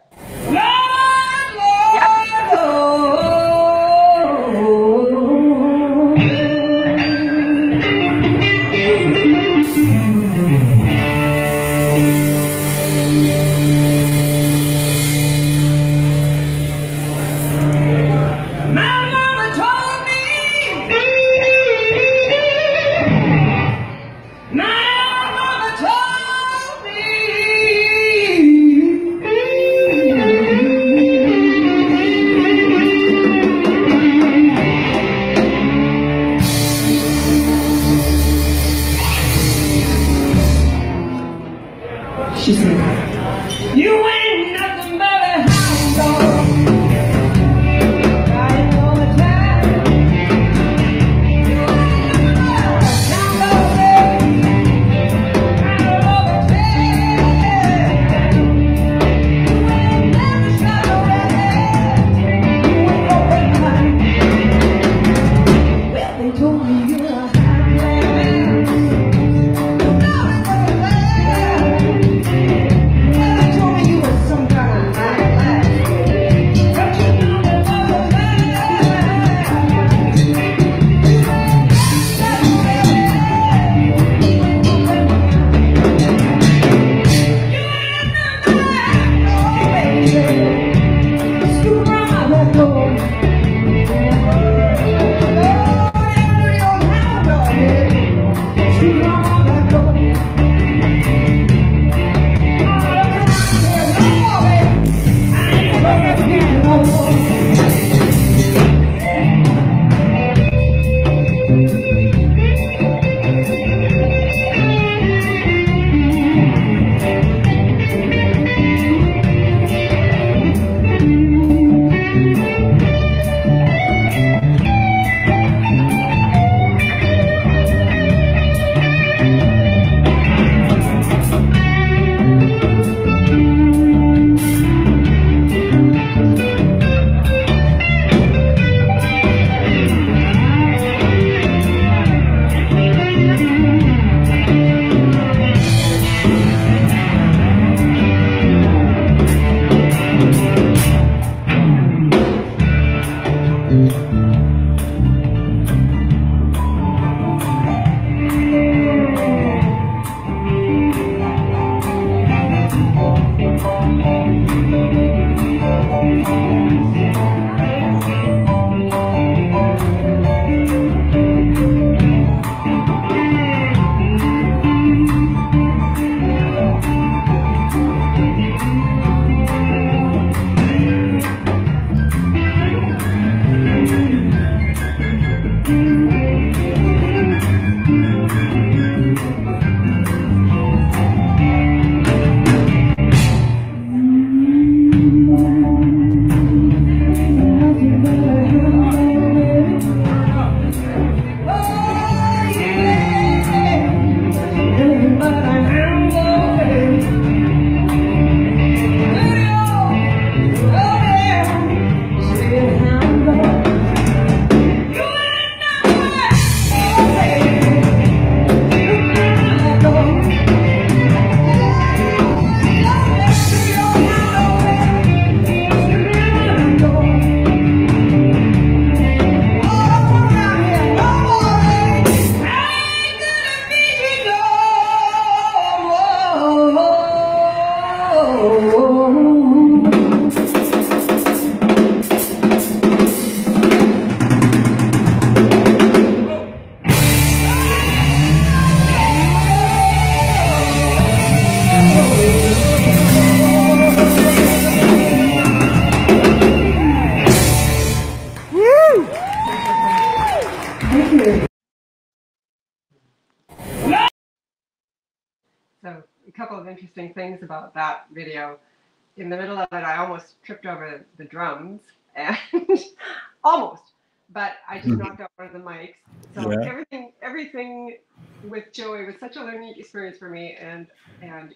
The drums and almost, but I just mm-hmm. knocked out one of the mics. So yeah. everything, everything with Joey was such a learning experience for me. And and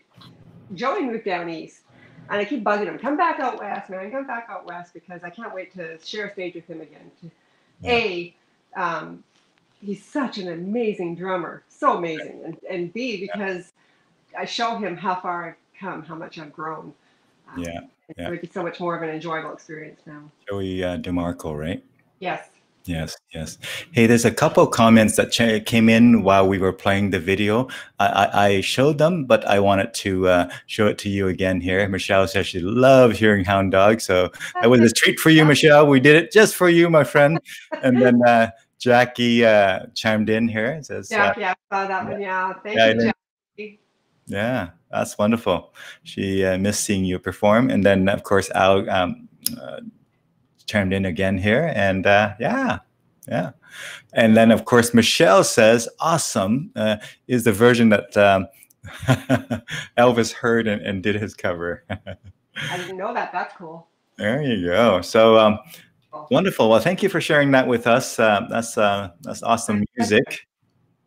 Joey moved down east, and I keep bugging him, come back out west, man, come back out west because I can't wait to share a stage with him again. To, yeah. A, um, he's such an amazing drummer, so amazing, and, and B because I show him how far I've come, how much I've grown. Um, yeah, yeah. It would be so much more of an enjoyable experience now. Joey uh, DeMarco, right? Yes. Yes, yes. Hey, there's a couple comments that came in while we were playing the video. I, I, I showed them, but I wanted to uh, show it to you again here. Michelle says she loves hearing Hound Dog, so that was a treat for you, Michelle. We did it just for you, my friend. And then uh, Jackie uh, chimed in here. Says, yeah, yeah, saw that one. Yeah, thank yeah, you, Jackie. Yeah, that's wonderful. She uh, missed seeing you perform, and then of course Al um, uh, chimed in again here, and uh, yeah, yeah. And then of course Michelle says, "Awesome" uh, is the version that um, Elvis heard and, and, did his cover. I didn't know that. That's cool. There you go. So um, wonderful. Well, thank you for sharing that with us. Uh, that's uh, that's awesome music.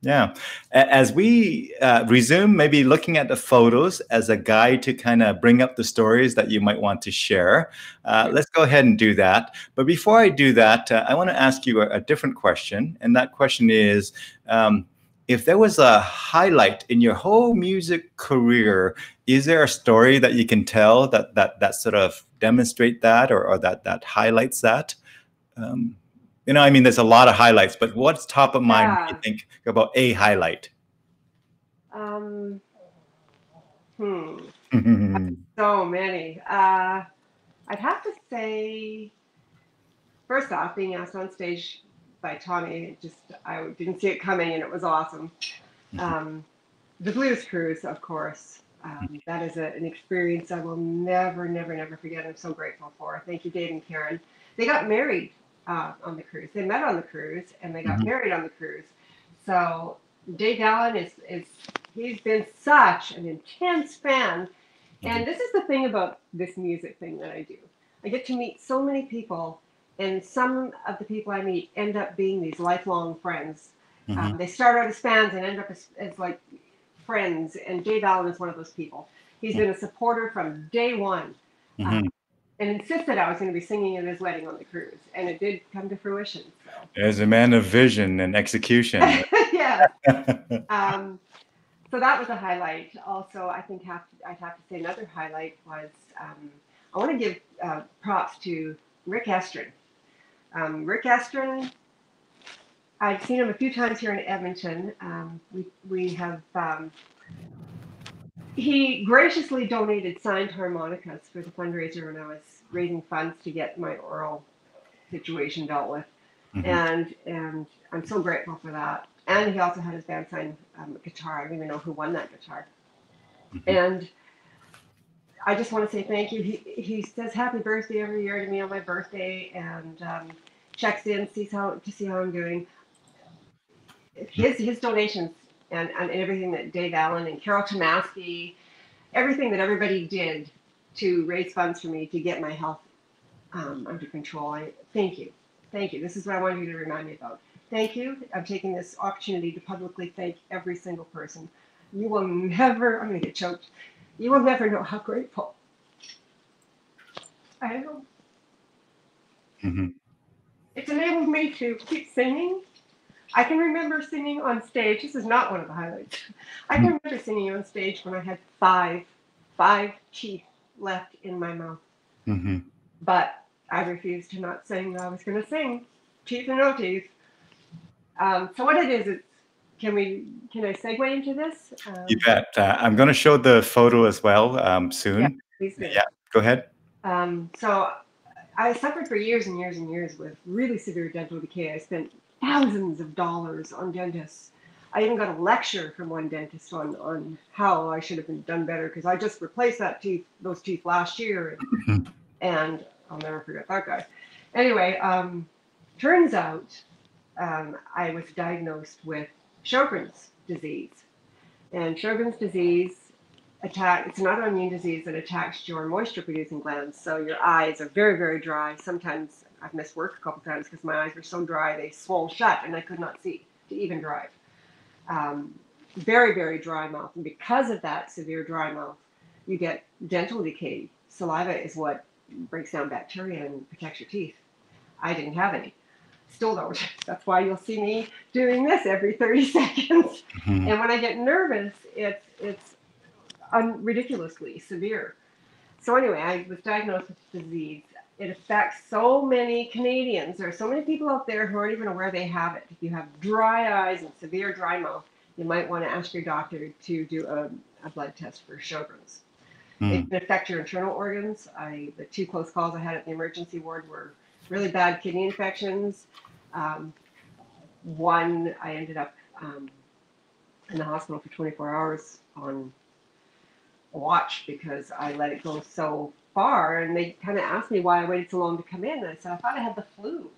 Yeah. As we uh, resume, maybe looking at the photos as a guide to kind of bring up the stories that you might want to share, uh, let's go ahead and do that. But before I do that, uh, I want to ask you a, a, different question. And that question is um, if there was a highlight in your whole music career, is there a story that you can tell that, that, that sort of demonstrate that or, or that, that highlights that? Um, you know, I mean, there's a lot of highlights, but what's top of mind yeah. when you think about a highlight? Um, hmm. so many. Uh, I'd have to say, first off, being asked on stage by Tommy, just I didn't see it coming, and it was awesome. Mm-hmm. Um, the Blues Cruise, of course. Um, that is a, an experience I will never, never, never forget. I'm so grateful for. Thank you, Dave and Karen. They got married uh, on the cruise. They met on the cruise and they got mm-hmm. married on the cruise. So Dave Allen is is he's been such an intense fan. And this is the thing about this music thing that I do. I get to meet so many people, and some of the people I meet end up being these lifelong friends. Mm-hmm. Um, they start out as fans and end up as, as like friends. And Dave Allen is one of those people. He's mm-hmm. been a supporter from day one. Mm-hmm. Um, and insisted I was going to be singing at his wedding on the cruise, and it did come to fruition. So. As a man of vision and execution. yeah. um, so that was a highlight. Also, I think have to, I'd have to say another highlight was um, I want to give uh, props to Rick Estrin. Um, Rick Estrin, I've seen him a few times here in Edmonton. Um, we we have um, he graciously donated signed harmonicas for the fundraiser when I was raising funds to get my oral situation dealt with, mm-hmm. and and I'm so grateful for that. And he also had his band sign um, guitar. I don't even know who won that guitar. Mm-hmm. And I just want to say thank you. He he says happy birthday every year to me on my birthday, and um, checks in, sees how to see how I'm doing. His his donations and, and everything that Dave Allen and Carol Tomasky, everything that everybody did to raise funds for me to get my health um, under control. I thank you, thank you. This is what I wanted you to remind me about. Thank you. I'm taking this opportunity to publicly thank every single person. You will never. I'm going to get choked. You will never know how grateful I am. Mm-hmm. It's enabled me to keep singing I can remember singing on stage. This is not one of the highlights. I can remember singing on stage when I had five, five teeth left in my mouth. Mm-hmm. But I refused to not sing. That I was going to sing, teeth or no teeth. Um, so what it is, it's can we can I segue into this? Um, you bet. Uh, I'm going to show the photo as well um, soon. Yeah, please do. yeah go ahead. Um, so I suffered for years and years and years with really severe dental decay. I spent thousands of dollars on dentists. I even got a lecture from one dentist on, on how I should have been done better because I just replaced that teeth, those teeth last year, and, and I'll never forget that guy. Anyway, um, turns out um, I was diagnosed with Sjogren's disease, and Sjogren's disease attack. It's an autoimmune disease that attacks your moisture producing glands. So your eyes are very, very dry. Sometimes I've missed work a couple times because my eyes were so dry they swole shut and I could not see to even drive. Um, very, very dry mouth. And because of that severe dry mouth, you get dental decay. Saliva is what breaks down bacteria and protects your teeth. I didn't have any. Still don't. That's why you'll see me doing this every 30 seconds. Mm-hmm. And when I get nervous, it's it's un- ridiculously severe. So anyway, I was diagnosed with disease. It affects so many Canadians. There are so many people out there who aren't even aware they have it. If you have dry eyes and severe dry mouth, you might want to ask your doctor to do a, a blood test for Sjogren's. Mm. It can affect your internal organs. I the two close calls I had at the emergency ward were really bad kidney infections. Um, one, I ended up um, in the hospital for 24 hours on a watch because I let it go so far. And they kind of asked me why I waited so long to come in. And I said, I thought I had the flu.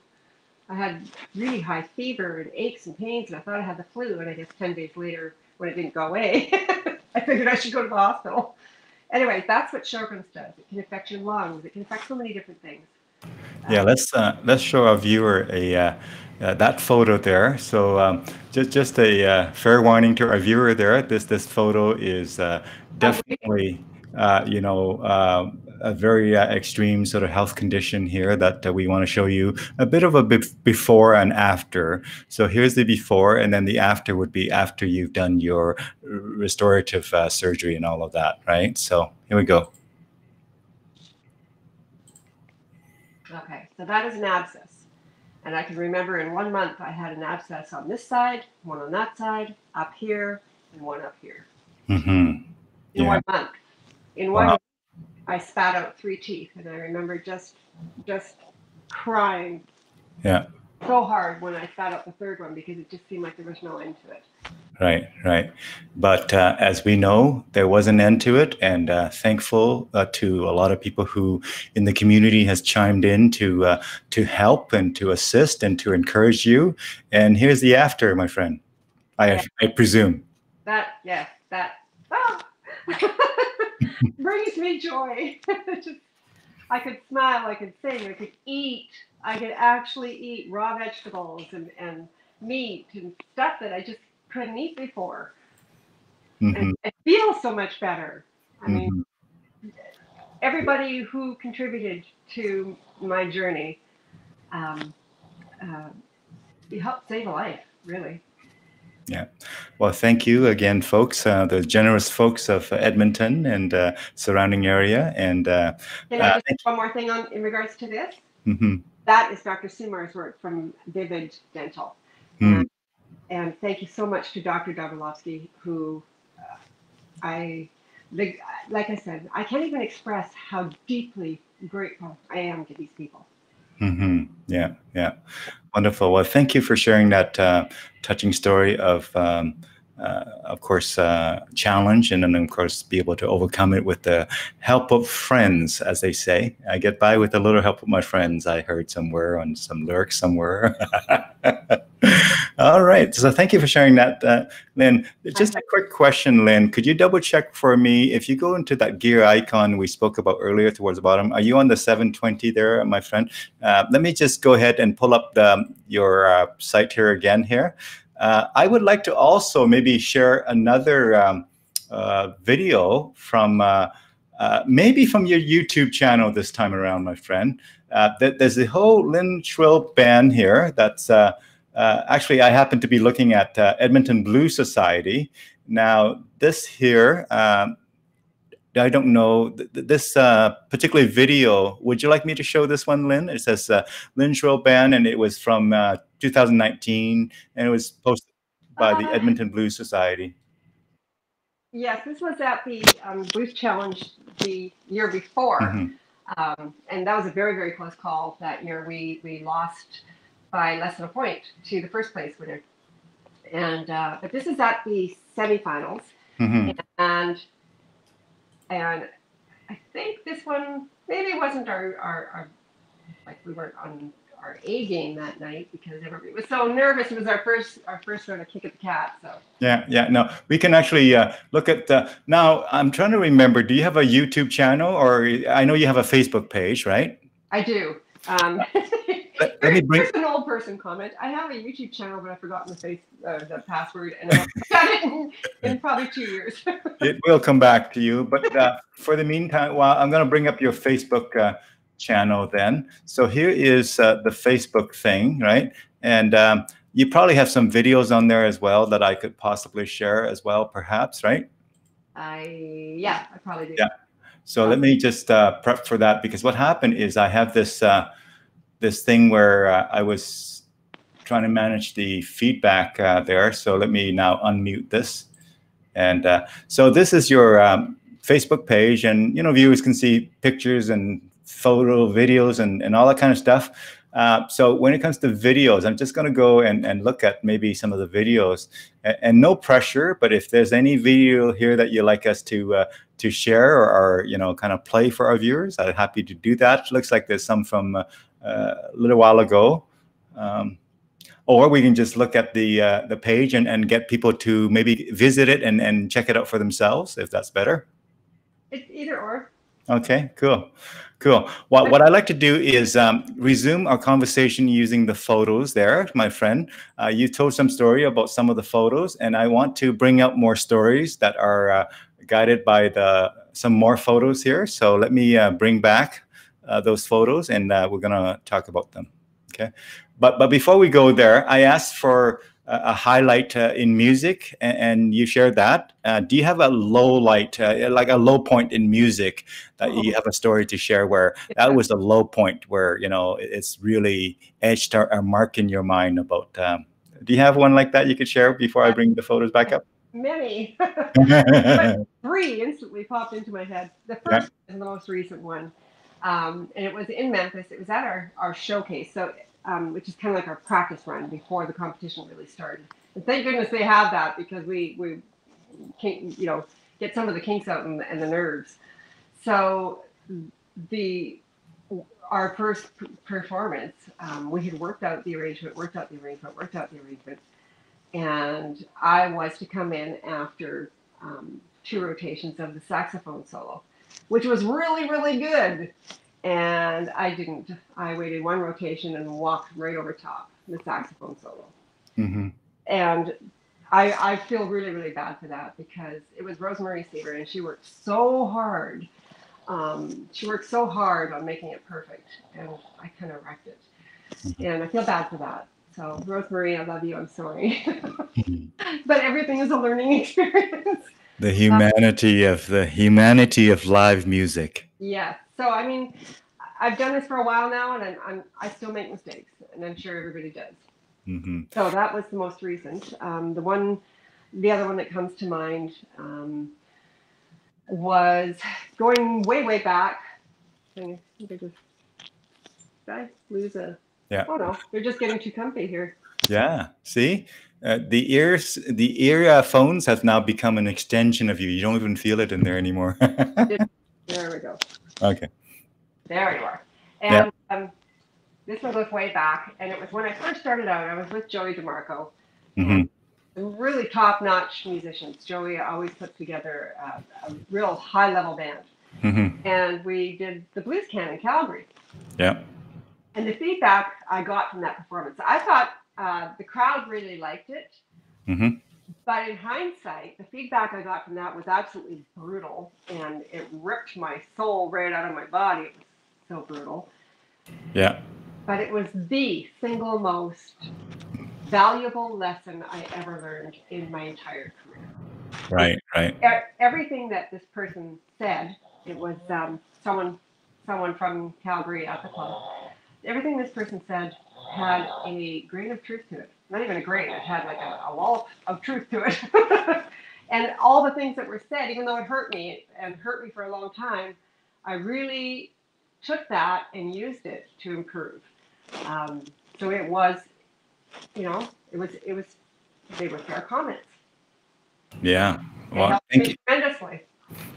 I had really high fever and aches and pains, and I thought I had the flu. And I guess 10 days later, when it didn't go away, I figured I should go to the hospital. Anyway, that's what Sjogren's does. It can affect your lungs. It can affect so many different things. Yeah, let's uh, let's show our viewer a uh, uh, that photo there. So um, just just a uh, fair warning to our viewer there. This this photo is uh, definitely uh, you know a very extreme sort of health condition here that we want to show you a bit of a before and after. So here's the before, and then the after would be after you've done your restorative surgery and all of that, right? So here we go. Okay, so that is an abscess. And I can remember in one month I had an abscess on this side, one on that side, up here, and one up here. Mm-hmm. In yeah. one month. In one wow. I spat out three teeth, and I remember just just crying. Yeah so hard when I spat out the third one because it just seemed like there was no end to it. Right, right. But uh, as we know, there was an end to it, and uh, thankful uh, to a lot of people who in the community has chimed in to uh, to help and to assist and to encourage you. And here's the after, my friend. I yeah. I presume. That yes, that oh, brings me joy. just, I could smile, I could sing, I could eat I could actually eat raw vegetables and, and meat and stuff that I just couldn't eat before. Mm-hmm. And it feels so much better. I mm-hmm. mean, everybody who contributed to my journey um, uh, helped save a life, really. Yeah. Well, thank you again, folks, uh, the generous folks of Edmonton and uh, surrounding area. And uh, can I uh, just one more thing on in regards to this? Mm-hmm that is Dr. Sumar's work from Vivid Dental. Mm. And, and, thank you so much to Dr. Dabrowski, who uh, I, like I said, I can't even express how deeply grateful I am to these people. Mm-hmm. Yeah, yeah, wonderful. Well, thank you for sharing that uh, touching story of. Um, uh, of course, uh, challenge and then, of course, be able to overcome it with the help of friends, as they say. I get by with a little help of my friends. I heard somewhere on some lyrics somewhere. All right. So thank you for sharing that, uh, Lynne. Just a quick question, Lynne. Could you double check for me if you go into that gear icon we spoke about earlier towards the bottom? Are you on the 720 there, my friend? Uh, let me just go ahead and pull up the, your uh, site here again here. Uh, I would like to also maybe share another um, uh, video from uh, uh maybe from your YouTube channel this time around, my friend. Uh, there's the whole Lynne Chwyl band here. That's uh, actually I happen to be looking at Edmonton Blue Society. Now this here. Um, I don't know this uh, particular video. Would you like me to show this one, Lynne? It says uh, Lynne Chwyl Band, and it was from uh, 2019, and it was posted by the uh, Edmonton Blues Society. Yes, this was at the um, Blues Challenge the year before, mm-hmm. um, and that was a very very close call. That year we we lost by less than a point to the first place winner, and uh, but this is at the semifinals, mm-hmm. and and I think this one maybe wasn't our, our, our like we weren't on our A game that night because everybody was so nervous. It was our first our first sort of kick at the cat. So yeah, yeah. No, we can actually uh, look at the, now. I'm trying to remember. Do you have a YouTube channel or I know you have a Facebook page, right? I do. Um, let, let, me bring an old person comment. I have a YouTube channel, but I've forgotten the face uh, the password, and I've got it in, in, probably two years. it will come back to you, but uh, for the meantime, well, I'm going to bring up your Facebook uh, channel then. So here is uh, the Facebook thing, right? And um, you probably have some videos on there as well that I could possibly share as well, perhaps, right? I yeah, I probably do. Yeah. So let me just uh, prep for that because what happened is I have this uh, this thing where uh, I was trying to manage the feedback uh, there. So let me now unmute this. And uh, so this is your um, Facebook page, and you know viewers can see pictures and photo videos and, and all that kind of stuff. Uh, so when it comes to videos, I'm just going to go and, and look at maybe some of the videos and, and, no pressure. But if there's any video here that you like us to uh, to share or, or, you know kind of play for our viewers, I'm happy to do that. looks like there's some from uh, a little while ago. Um, or we can just look at the uh, the page and, and get people to maybe visit it and, and check it out for themselves if that's better. It's either or. Okay, cool. Cool. What, what I'd like to do is um, resume our conversation using the photos there, my friend. Uh, you told some story about some of the photos, and I want to bring out more stories that are uh, guided by the some more photos here. So let me uh, bring back uh, those photos, and uh, we're going to talk about them. Okay. But, but before we go there, I asked for a highlight uh, in music, and, and, you shared that. Uh, do you have a low light, uh, like a low point in music that oh. you have a story to share where that was a low point where you know it's really etched or, a mark in your mind about? Um, do you have one like that you could share before I bring the photos back up? Many, three instantly popped into my head. The first yeah. is the most recent one, um, and it was in Memphis. It was at our our showcase. So um, which is kind of like our practice run before the competition really started. And thank goodness they have that because we we can you know get some of the kinks out and, and the nerves. So the our first performance, um, we had worked out the arrangement, worked out the arrangement, worked out the arrangement, and I was to come in after um, two rotations of the saxophone solo, which was really really good and I didn't. I waited one rotation and walked right over top the saxophone solo. Mm-hmm. And I, I feel really, really bad for that because it was Rosemary Seaver and she worked so hard. Um, she worked so hard on making it perfect, and I kind of wrecked it. Mm-hmm. And I feel bad for that. So, Rosemary, I love you. I'm sorry. but everything is a learning experience. The humanity um, of the humanity of live music. yeah So I mean, I've done this for a while now, and I'm, I'm i still make mistakes, and I'm sure everybody does. Mm-hmm. So that was the most recent. Um, the one, the other one that comes to mind um, was going way way back. Did I lose a? Yeah. Oh no, they're just getting too comfy here. Yeah. See, uh, the ears, the ear phones have now become an extension of you. You don't even feel it in there anymore. there we go. Okay. There you are. And um, this one goes way back, and it was when I first started out. I was with Joey DeMarco. Mm-hmm. Really top-notch musicians. Joey always put together a, a real high-level band, mm-hmm. and we did the Blues Can in Calgary. Yeah. And the feedback I got from that performance, I thought uh, the crowd really liked it. Mm-hmm. But in hindsight, the feedback I got from that was absolutely brutal and it ripped my soul right out of my body. It was so brutal. Yeah. But it was the single most valuable lesson I ever learned in my entire career. Right, right. Everything that this person said, it was um, someone someone from Calgary at the club. Everything this person said had a grain of truth to it not even a grain, it had like a, a wall of truth to it. and all the things that were said, even though it hurt me and hurt me for a long time, I really took that and used it to improve. Um, so it was, you know, it was, it was, they were fair comments. Yeah. Well, thank you. Tremendously.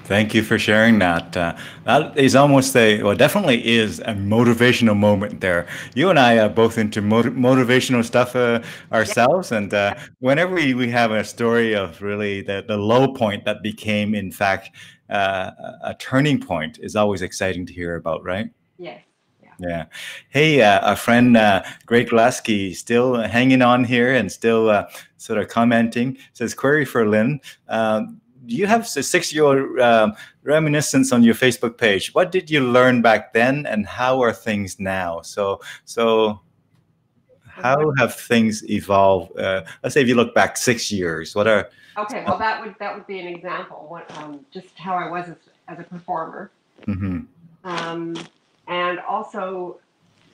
Thank you for sharing that. Uh, that is almost a, well, definitely is a motivational moment there. You and I are both into motiv- motivational stuff uh, ourselves. And uh, whenever we, we have a story of really the, the low point that became, in fact, uh, a turning point is always exciting to hear about, right? Yes. Yeah. Hey, uh, our friend uh, Greg Glasky still hanging on here and still uh, sort of commenting. Says query for Lynn. You have a six-year-old um, reminiscence on your Facebook page. What did you learn back then, and how are things now? So, so how have things evolved? Uh, let's say if you look back six years, what are okay? Well, that would that would be an example. What um, just how I was as, as a performer. Mm-hmm. Um, and also,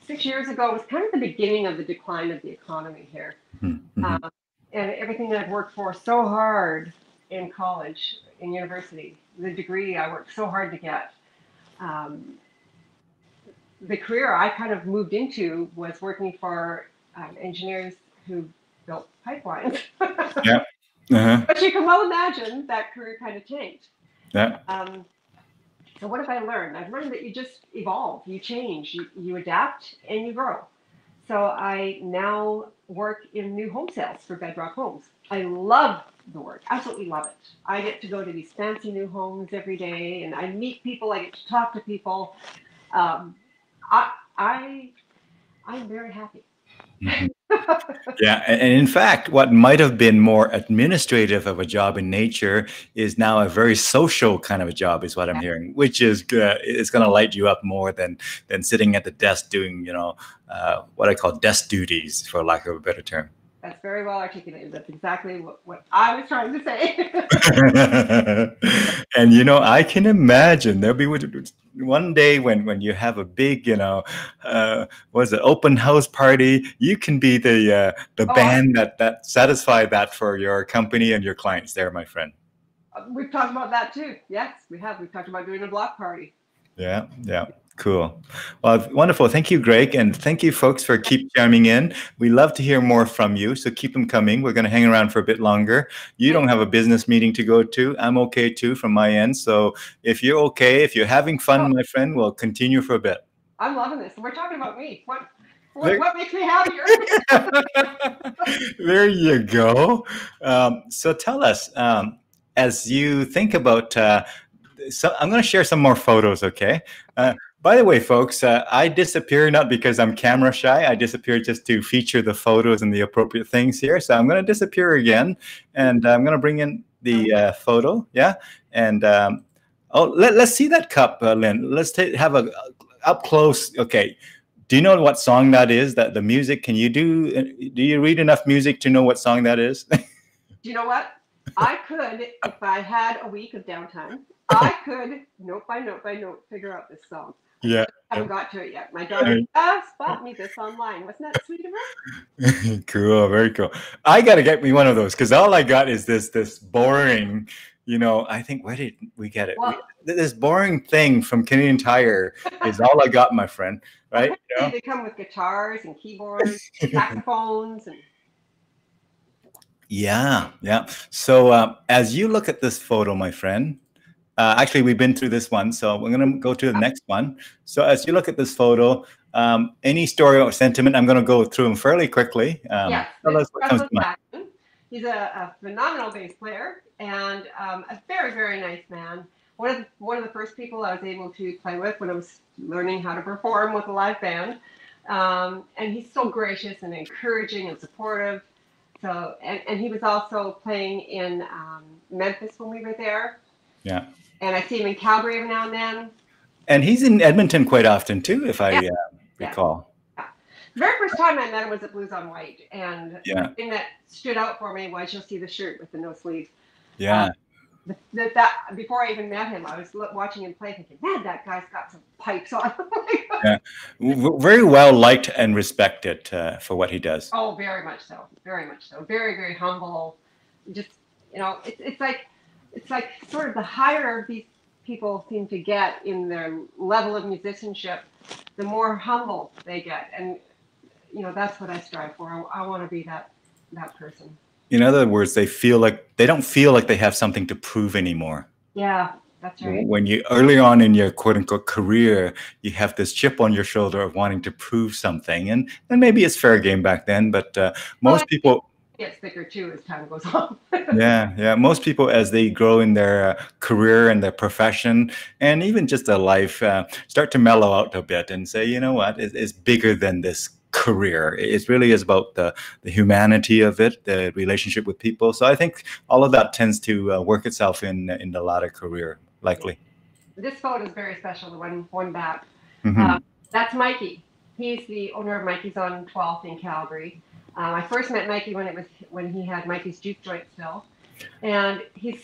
six years ago was kind of the beginning of the decline of the economy here. Mm-hmm. Um, and everything that I'd worked for so hard in college, in university, the degree I worked so hard to get. Um, the career I kind of moved into was working for um, engineers who built pipelines. yeah. Uh-huh. But you can well imagine that career kind of changed. Yeah. Um, so what have I learned? I've learned that you just evolve, you change, you, you adapt, and you grow. So I now work in new home sales for Bedrock Homes. I love the work, absolutely love it. I get to go to these fancy new homes every day, and I meet people. I get to talk to people. Um, I, I, I'm very happy. Mm-hmm. yeah, and in fact, what might have been more administrative of a job in nature is now a very social kind of a job, is what I'm hearing, which is good. It's going to light you up more than than sitting at the desk doing, you know, uh, what I call desk duties, for lack of a better term. That's very well articulated. That's exactly what, what I was trying to say. and you know, I can imagine there'll be one day when when you have a big, you know, uh, was it open house party? You can be the uh, the oh, band that that satisfy that for your company and your clients. There, my friend. Uh, we've talked about that too. Yes, we have. We've talked about doing a block party. Yeah, yeah. Cool. Well, wonderful. Thank you, Greg. And thank you, folks, for keep chiming in. We love to hear more from you. So keep them coming. We're going to hang around for a bit longer. You don't have a business meeting to go to. I'm okay too from my end. So if you're okay, if you're having fun, my friend, we'll continue for a bit. I'm loving this. We're talking about me. What, what, what makes me happier? there you go. Um, so tell us, um, as you think about, uh, so I'm going to share some more photos, okay? Uh, by the way, folks, uh, I disappear not because I'm camera shy. I disappear just to feature the photos and the appropriate things here. So I'm going to disappear again, and I'm going to bring in the uh, photo. Yeah, and um, oh, let, us see that cup, uh, Lynn. Let's take, have a up close. Okay, do you know what song that is? That the music? Can you do? Do you read enough music to know what song that is? do you know what? I could, if I had a week of downtime, I could note by note by note figure out this song. Yeah. I haven't got to it yet. My daughter just bought me this online. Wasn't that sweet of her? cool, very cool. I gotta get me one of those because all I got is this this boring, you know, I think where did we get it? Well, we, this boring thing from Canadian Tire is all I got, my friend. Right? You know? They come with guitars and keyboards, saxophones and yeah, yeah. So uh, as you look at this photo, my friend, uh, actually, we've been through this one, so we're going to go to the next one. So as you look at this photo, um, any story or sentiment, I'm going to go through them fairly quickly. Um, yeah, tell us what comes to mind. He's a, a, phenomenal bass player and um, a very, very nice man. One of the, one of the first people I was able to play with when I was learning how to perform with a live band. Um, and he's so gracious and encouraging and supportive. So, and, and he was also playing in um, Memphis when we were there. Yeah and I see him in Calgary every now and then. And he's in Edmonton quite often too, if I yeah. uh, recall. Yeah. The very first time I met him was at Blues on Whyte, and yeah. the thing that stood out for me was you'll see the shirt with the no sleeves. Yeah. Um, that, that before I even met him, I was watching him play, thinking, "Man, that guy's got some pipes on." yeah, very well liked and respected uh, for what he does. Oh, very much so, very much so. Very, very humble. Just you know, it's it's like it's like sort of the higher these people seem to get in their level of musicianship, the more humble they get. And you know, that's what I strive for. I, I want to be that that person. In other words, they feel like they don't feel like they have something to prove anymore. Yeah, That's right. When you early on in your quote unquote career, you have this chip on your shoulder of wanting to prove something, and and maybe it's fair game back then, but uh, most well, people gets thicker too as time goes on. yeah, yeah. Most people, as they grow in their uh, career and their profession, and even just their life, uh, start to mellow out a bit and say, you know what, it, it's bigger than this career. It really is about the, the humanity of it, the relationship with people. So I think all of that tends to uh, work itself in in the latter career, likely. This photo is very special. The one one back. Mm-hmm. Um, that's Mikey. He's the owner of Mikey's on 12th in Calgary. Um, I first met Mikey when it was when he had Mikey's juke joint still, and he's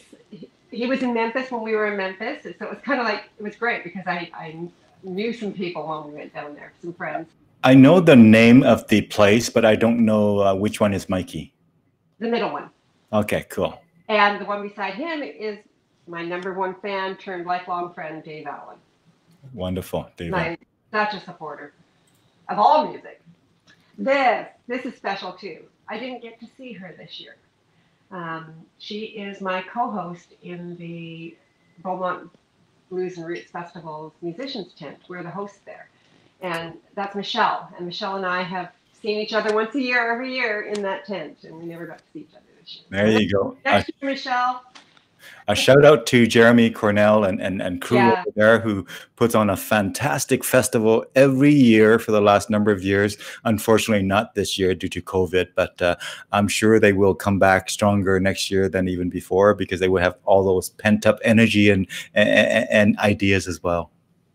he, was in Memphis when we were in Memphis, so it was kind of like it was great because I I knew some people when we went down there, some friends. I know the name of the place, but I don't know uh, which one is Mikey. The middle one. Okay, cool. And the one beside him is my number one fan turned lifelong friend, Dave Allen. Wonderful, Dave. My, such a supporter of all music. This, this is special too. I didn't get to see her this year. Um, she is my co-host in the Beaumont Blues and Roots Festival's musicians tent. We're the hosts there and that's Michelle. And Michelle and I have seen each other once a year, every year in that tent, and we never got to see each other this year. There you go. Next year, Michelle. A shout out to Jeremy Cornell and, and, and crew yeah. over there who puts on a fantastic festival every year for the last number of years. Unfortunately, not this year due to COVID, but uh, I'm sure they will come back stronger next year than even before because they will have all those pent up energy and, and, and ideas as well.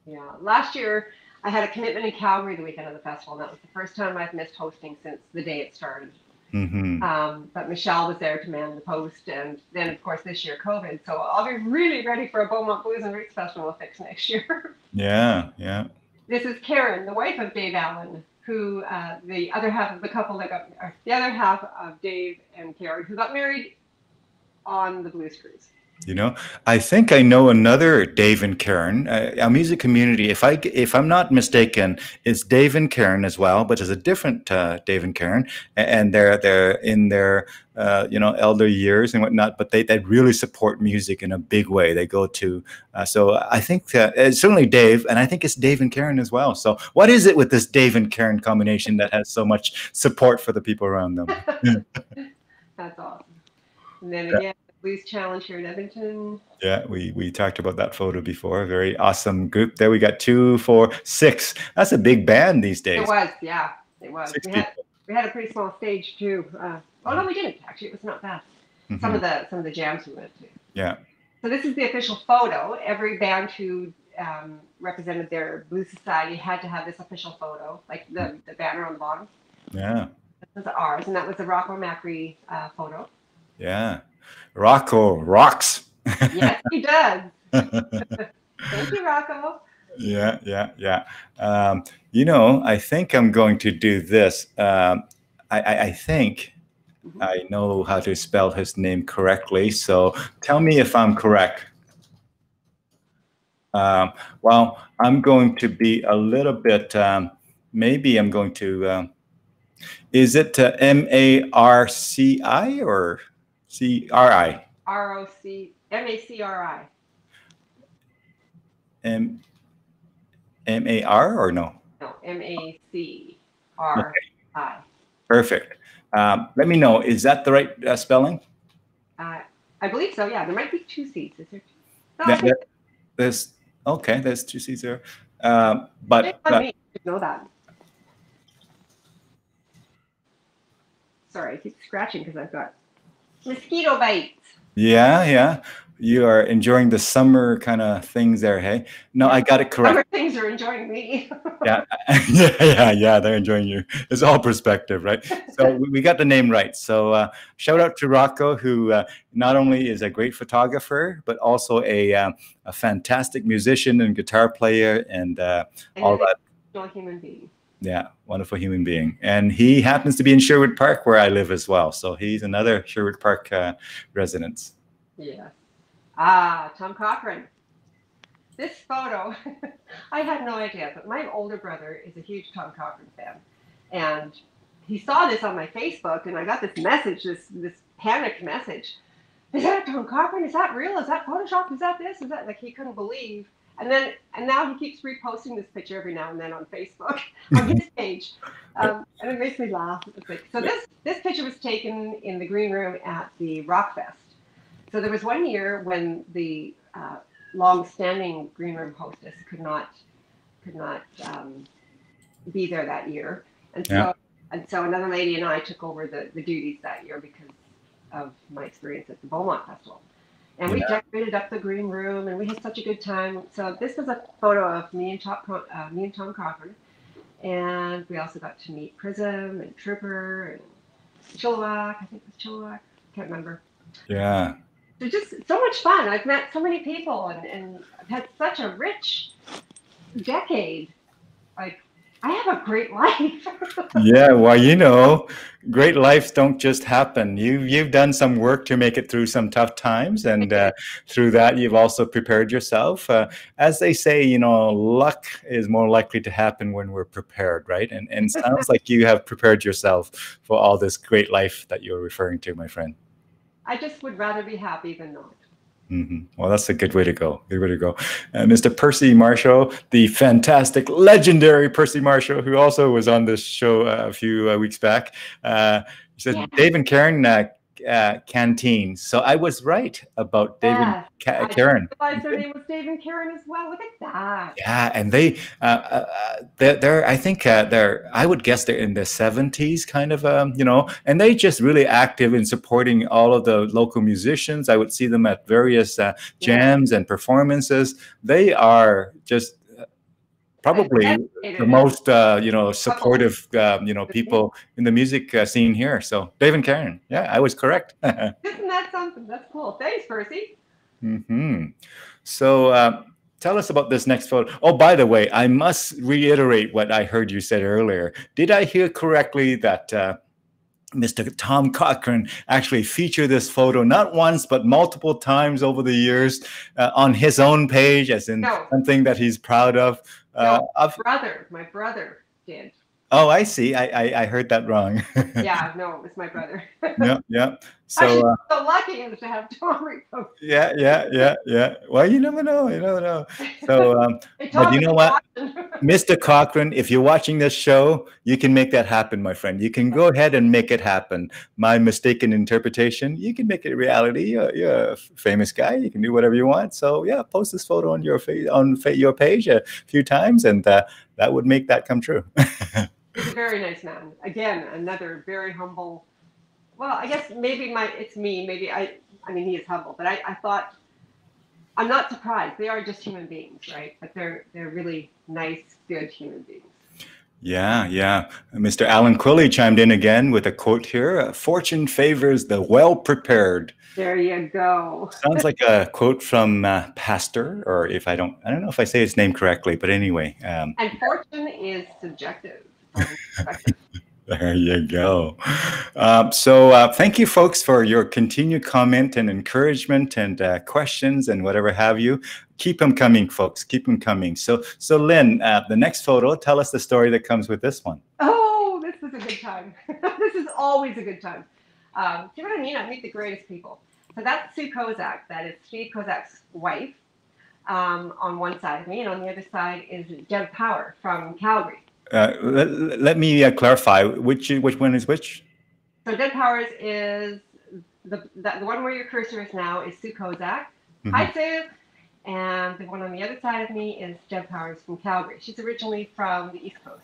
Yeah, last year I had a commitment in Calgary the weekend of the festival, and that was the first time I've missed hosting since the day it started. Mm-hmm. Um, but Michelle was there to man the post, and then of course this year COVID. So I'll be really ready for a Beaumont Blues and Roots Festival fix next year. yeah, yeah. This is Karen, the wife of Dave Allen, who uh, the other half of the couple that got, the other half of Dave and Karen, who got married on the Blues Cruise. You know, I think I know another Dave and Karen. Uh, our music community, if I if I'm not mistaken, is Dave and Karen as well, but it's a different uh, Dave and Karen, and they're they're in their uh, you know elder years and whatnot, but they they really support music in a big way. They go to uh, so I think it's certainly Dave, and I think it's Dave and Karen as well. So what is it with this Dave and Karen combination that has so much support for the people around them? That's awesome. And then again. Blues Challenge here in Edmonton. Yeah, we we talked about that photo before. Very awesome group. There we got two, four, six. That's a big band these days. It was, yeah, it was. we had, we had a pretty small stage too. Uh, oh no, we didn't actually. It was not bad. Mm-hmm. Some of the some of the jams we went to. Yeah. So this is the official photo. Every band who um, represented their blues society had to have this official photo, like the, the banner on the bottom. Yeah. This was ours, and that was the Rocco Macri uh, photo. Yeah. Rocco rocks. yes, he does. Thank you, Rocco. Yeah, yeah, yeah. Um, you know, I think I'm going to do this. Um, I, I, I, think mm-hmm. I know how to spell his name correctly. So tell me if I'm correct. Um, well, I'm going to be a little bit, um, maybe I'm going to, um, is it uh, M A R C I or? C R I. R O C M A C R I. M M A R or no? No, M A C R I. Perfect. Um, let me know. Is that the right uh, spelling? Uh, I believe so. Yeah, there might be two C's. Is there? No, that, that, there's okay. There's two C's there. Um, but, me know that. Sorry, I keep scratching because I've got mosquito bites. Yeah, yeah. You are enjoying the summer kind of things there, hey? No, I got it correct. Summer things are enjoying me. yeah, yeah, yeah, yeah. They're enjoying you. It's all perspective, right? So we got the name right. So uh, shout out to Rocco, who uh, not only is a great photographer, but also a, uh, a fantastic musician and guitar player and, uh, all that. Human being. Yeah, wonderful human being. And he happens to be in Sherwood Park where I live as well. So he's another Sherwood Park uh, resident. Yeah. Ah, Tom Cochrane. This photo, I had no idea, but my older brother is a huge Tom Cochrane fan. And he saw this on my Facebook, and I got this message, this, this panicked message. is that Tom Cochrane? Is that real? Is that Photoshop? Is that this? Is that like he couldn't believe? And then and now he keeps reposting this picture every now and then on Facebook on his page, um, and it makes me laugh. Like, so this this picture was taken in the green room at the Rockfest. So there was one year when the uh, long-standing green room hostess could not could not um, be there that year, and so yeah. and so another lady and I took over the the duties that year because of my experience at the Beaumont Festival. And we yeah. decorated up the green room, and we had such a good time. So this was a photo of me and Tom, uh, me and Tom Cochrane, and we also got to meet Prism and Trooper and Chilliwack. I think it was Chilliwack. Can't remember. Yeah. So just so much fun. I've met so many people, and, and I've had such a rich decade. Like I have a great life. yeah, well, you know, great lives don't just happen. You you've done some work to make it through some tough times, and uh, through that, you've also prepared yourself. Uh, as they say, you know, luck is more likely to happen when we're prepared, right? And and sounds like you have prepared yourself for all this great life that you're referring to, my friend. I just would rather be happy than not. Mm-hmm. Well, that's a good way to go. Good way to go. Uh, Mr. Percy Marshall, the fantastic, legendary Percy Marshall, who also was on this show uh, a few uh, weeks back. Uh, said, yeah. Dave and Karen uh, Canteen. So I was right about David yeah, Ka- Karen. I realized their name was David Karen as well. Look at that. Yeah, and they, uh, uh, they're, they're, I think uh, they're, I would guess they're in the seventies, kind of, um, you know, and they just really active in supporting all of the local musicians. I would see them at various uh, jams yeah. and performances. They are just probably the most uh, you know supportive uh, you know people in the music uh, scene here. So Dave and Karen, yeah, I was correct. Isn't that something? That's cool. Thanks, Percy. Hmm. So. Uh, tell us about this next photo. Oh, by the way, I must reiterate what I heard you said earlier. Did I hear correctly that uh, Mr. Tom Cochrane actually featured this photo not once but multiple times over the years uh, on his own page, as in no. something that he's proud of. Uh, no, brother, my brother did. Oh, I see. I I, I heard that wrong. yeah, no, it was my brother. yeah, yeah. So, uh, so lucky to have Tom repost. Yeah, yeah, yeah, yeah. Well, you never know. You never know. So, um, but you know what, Mr. Cochrane, if you're watching this show, you can make that happen, my friend. You can go ahead and make it happen. My mistaken interpretation, you can make it reality. You're, you're a famous guy. You can do whatever you want. So, yeah, post this photo on your on your page a few times, and uh, that would make that come true. He's a very nice man. Again, another very humble. Well, I guess maybe my it's me. Maybe I. I mean, he is humble, but I, I thought I'm not surprised. They are just human beings, right? But they're they're really nice, good human beings. Yeah, yeah. Mr. Alan Quilly chimed in again with a quote here Fortune favors the well prepared. There you go. Sounds like a quote from uh, Pasteur, or if I don't, I don't know if I say his name correctly, but anyway. Um, and fortune is subjective. there you go. Um, so, uh, thank you, folks, for your continued comment and encouragement and uh, questions and whatever have you. Keep them coming, folks. Keep them coming. So, so Lynn, uh, the next photo, tell us the story that comes with this one. Oh, this is a good time. this is always a good time. Um, do you know what I mean? I meet the greatest people. So that's Sue Kozak. That is Steve Kozak's wife um, on one side of me, and on the other side is Deb Power from Calgary. Uh, let, let, me uh, clarify which which one is which. So Deb Powers is the, the, the one where your cursor is now is Sue Kozak. Mm-hmm. Hi Sue. And the one on the other side of me is Deb Powers from Calgary. She's originally from the East Coast.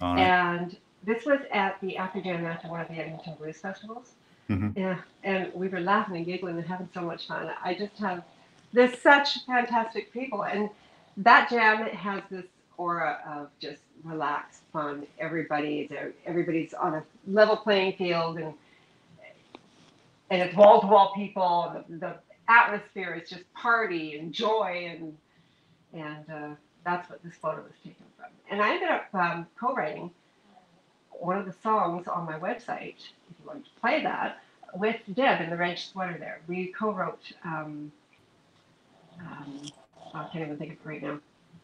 Right. And this was at the After Jam after one of the Edmonton Blues Festivals. Mm-hmm. Yeah, and we were laughing and giggling and having so much fun. I just have there's such fantastic people, and that jam has this aura of just relaxed fun. Everybody's everybody's on a level playing field, and and it's wall to wall people. The, the, atmosphere is just party and joy, and and uh, that's what this photo was taken from. And I ended up um, co-writing one of the songs on my website. If you want to play that with Deb in the red sweater, there we co-wrote. Um, um, I can't even think of it right now.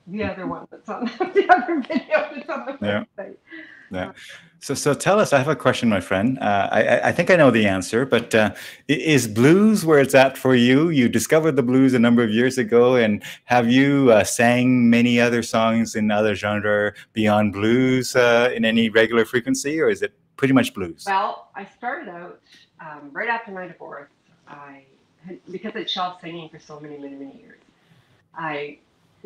The other one that's on the other video that's on the yeah. website. Yeah. So, so tell us. I have a question, my friend. Uh, I, I think I know the answer, but uh, is blues where it's at for you? You discovered the blues a number of years ago, and have you uh, sang many other songs in other genre beyond blues uh, in any regular frequency, or is it pretty much blues? Well, I started out um, right after my divorce. I because I shelved singing for so many, many, many years. I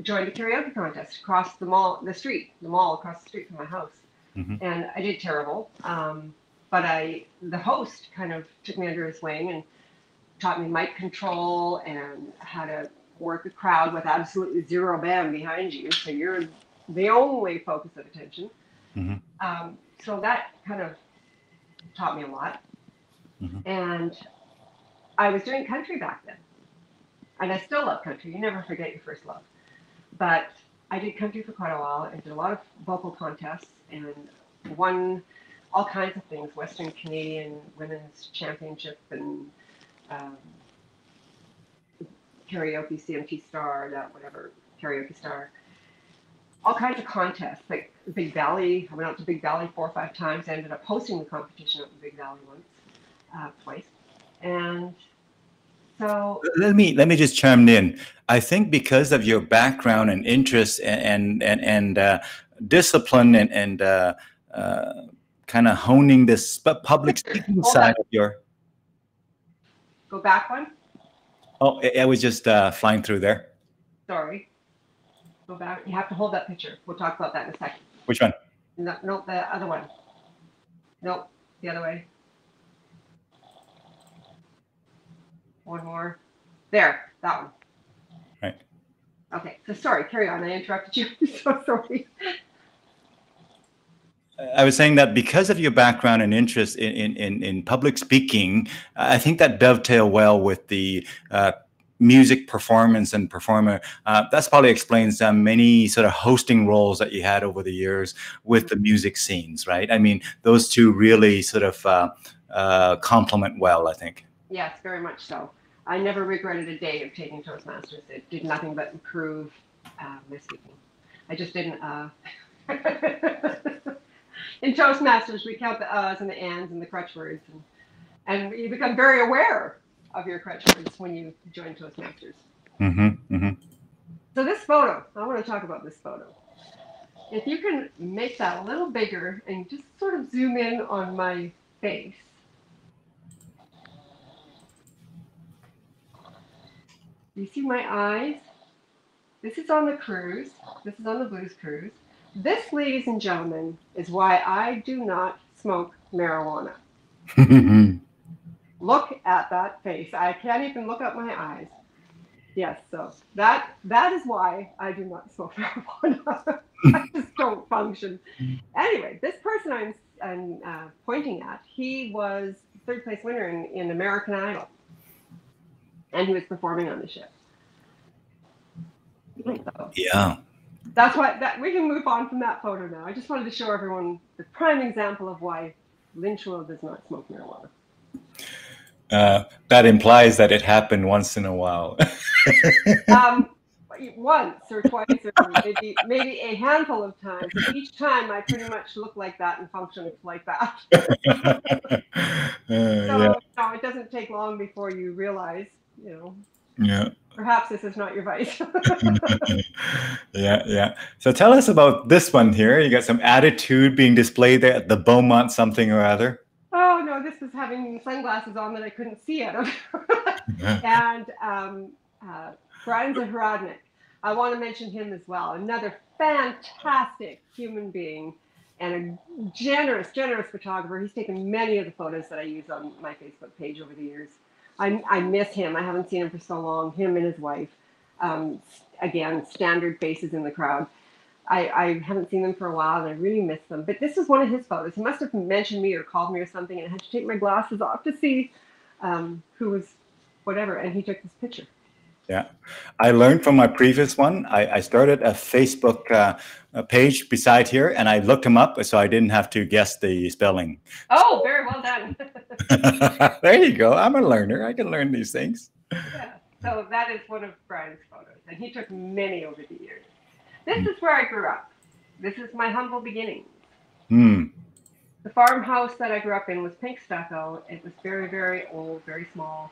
joined a karaoke contest across the mall, the street, the mall across the street from my house mm-hmm. and I did terrible. Um, but I, the host, kind of took me under his wing and taught me mic control and how to work a crowd with absolutely zero band behind you, so you're the only focus of attention. Mm-hmm. Um, so that kind of taught me a lot. Mm-hmm. And I was doing country back then. And I still love country. You never forget your first love. But I did country for quite a while and did a lot of vocal contests and won all kinds of things Western Canadian Women's Championship and um, karaoke CMT Star, that whatever, karaoke star. All kinds of contests, like Big Valley. I went out to Big Valley four or five times. I ended up hosting the competition at the Big Valley once, uh, twice. And so let me let me just chime in. I think because of your background and interest and and and uh, discipline and and uh, uh, kind of honing this public speaking side of your. Go back one. Oh, I, I was just uh, flying through there. Sorry. Go back. You have to hold that picture. We'll talk about that in a second. Which one? No, no, the other one. No, the other way. One more. There, that one. Right. Okay, so sorry, carry on. I interrupted you. so sorry. I was saying that because of your background and interest in, in, in public speaking, I think that dovetail well with the uh, music performance and performer. Uh, that's probably explains uh, many sort of hosting roles that you had over the years with the music scenes, right? I mean, those two really sort of uh, uh, complement well, I think. Yes, very much so. I never regretted a day of taking Toastmasters. It did nothing but improve uh, my speaking. I just didn't. Uh, in Toastmasters, we count the uhs and the ands and the crutch words, and, and you become very aware of your crutch words when you join Toastmasters. Mm-hmm, mm-hmm. So this photo, I want to talk about this photo. If you can make that a little bigger and just sort of zoom in on my face. You see my eyes? This is on the cruise. This is on the blues cruise. This, ladies and gentlemen, is why I do not smoke marijuana. look at that face. I can't even look up my eyes. Yes, so that that is why I do not smoke marijuana. I just don't function. Anyway, this person I'm, I'm uh, pointing at, he was third place winner in, in American Idol, and he was performing on the ship. So, yeah that's why that we can move on from that photo now. I just wanted to show everyone the prime example of why Lynne Chwyl does not smoke marijuana. Uh, that implies that it happened once in a while. um, once or twice or maybe maybe a handful of times. Each time I pretty much look like that and function like that. uh, so yeah. no, it doesn't take long before you realize, you know. Yeah perhaps this is not your vice. yeah, yeah. So tell us about this one here. You got some attitude being displayed there at the Beaumont something or other. Oh no, this is having sunglasses on that I couldn't see out of. and um, uh, Brian Zaharodnik. I want to mention him as well. Another fantastic human being and a generous, generous photographer. He's taken many of the photos that I use on my Facebook page over the years. I, I miss him. I haven't seen him for so long. Him and his wife. Um, again, standard faces in the crowd. I, I haven't seen them for a while and I really miss them. But this is one of his photos. He must have mentioned me or called me or something, and I had to take my glasses off to see um, who was whatever. And he took this picture. Yeah, I learned from my previous one. I, I started a Facebook uh, page beside here, and I looked him up, so I didn't have to guess the spelling. Oh, very well done. there you go. I'm a learner. I can learn these things. Yeah. So that is one of Brian's photos, and he took many over the years. this mm. is where I grew up. This is my humble beginnings. Mm. The farmhouse that I grew up in was pink stucco. It was very, very old, very small.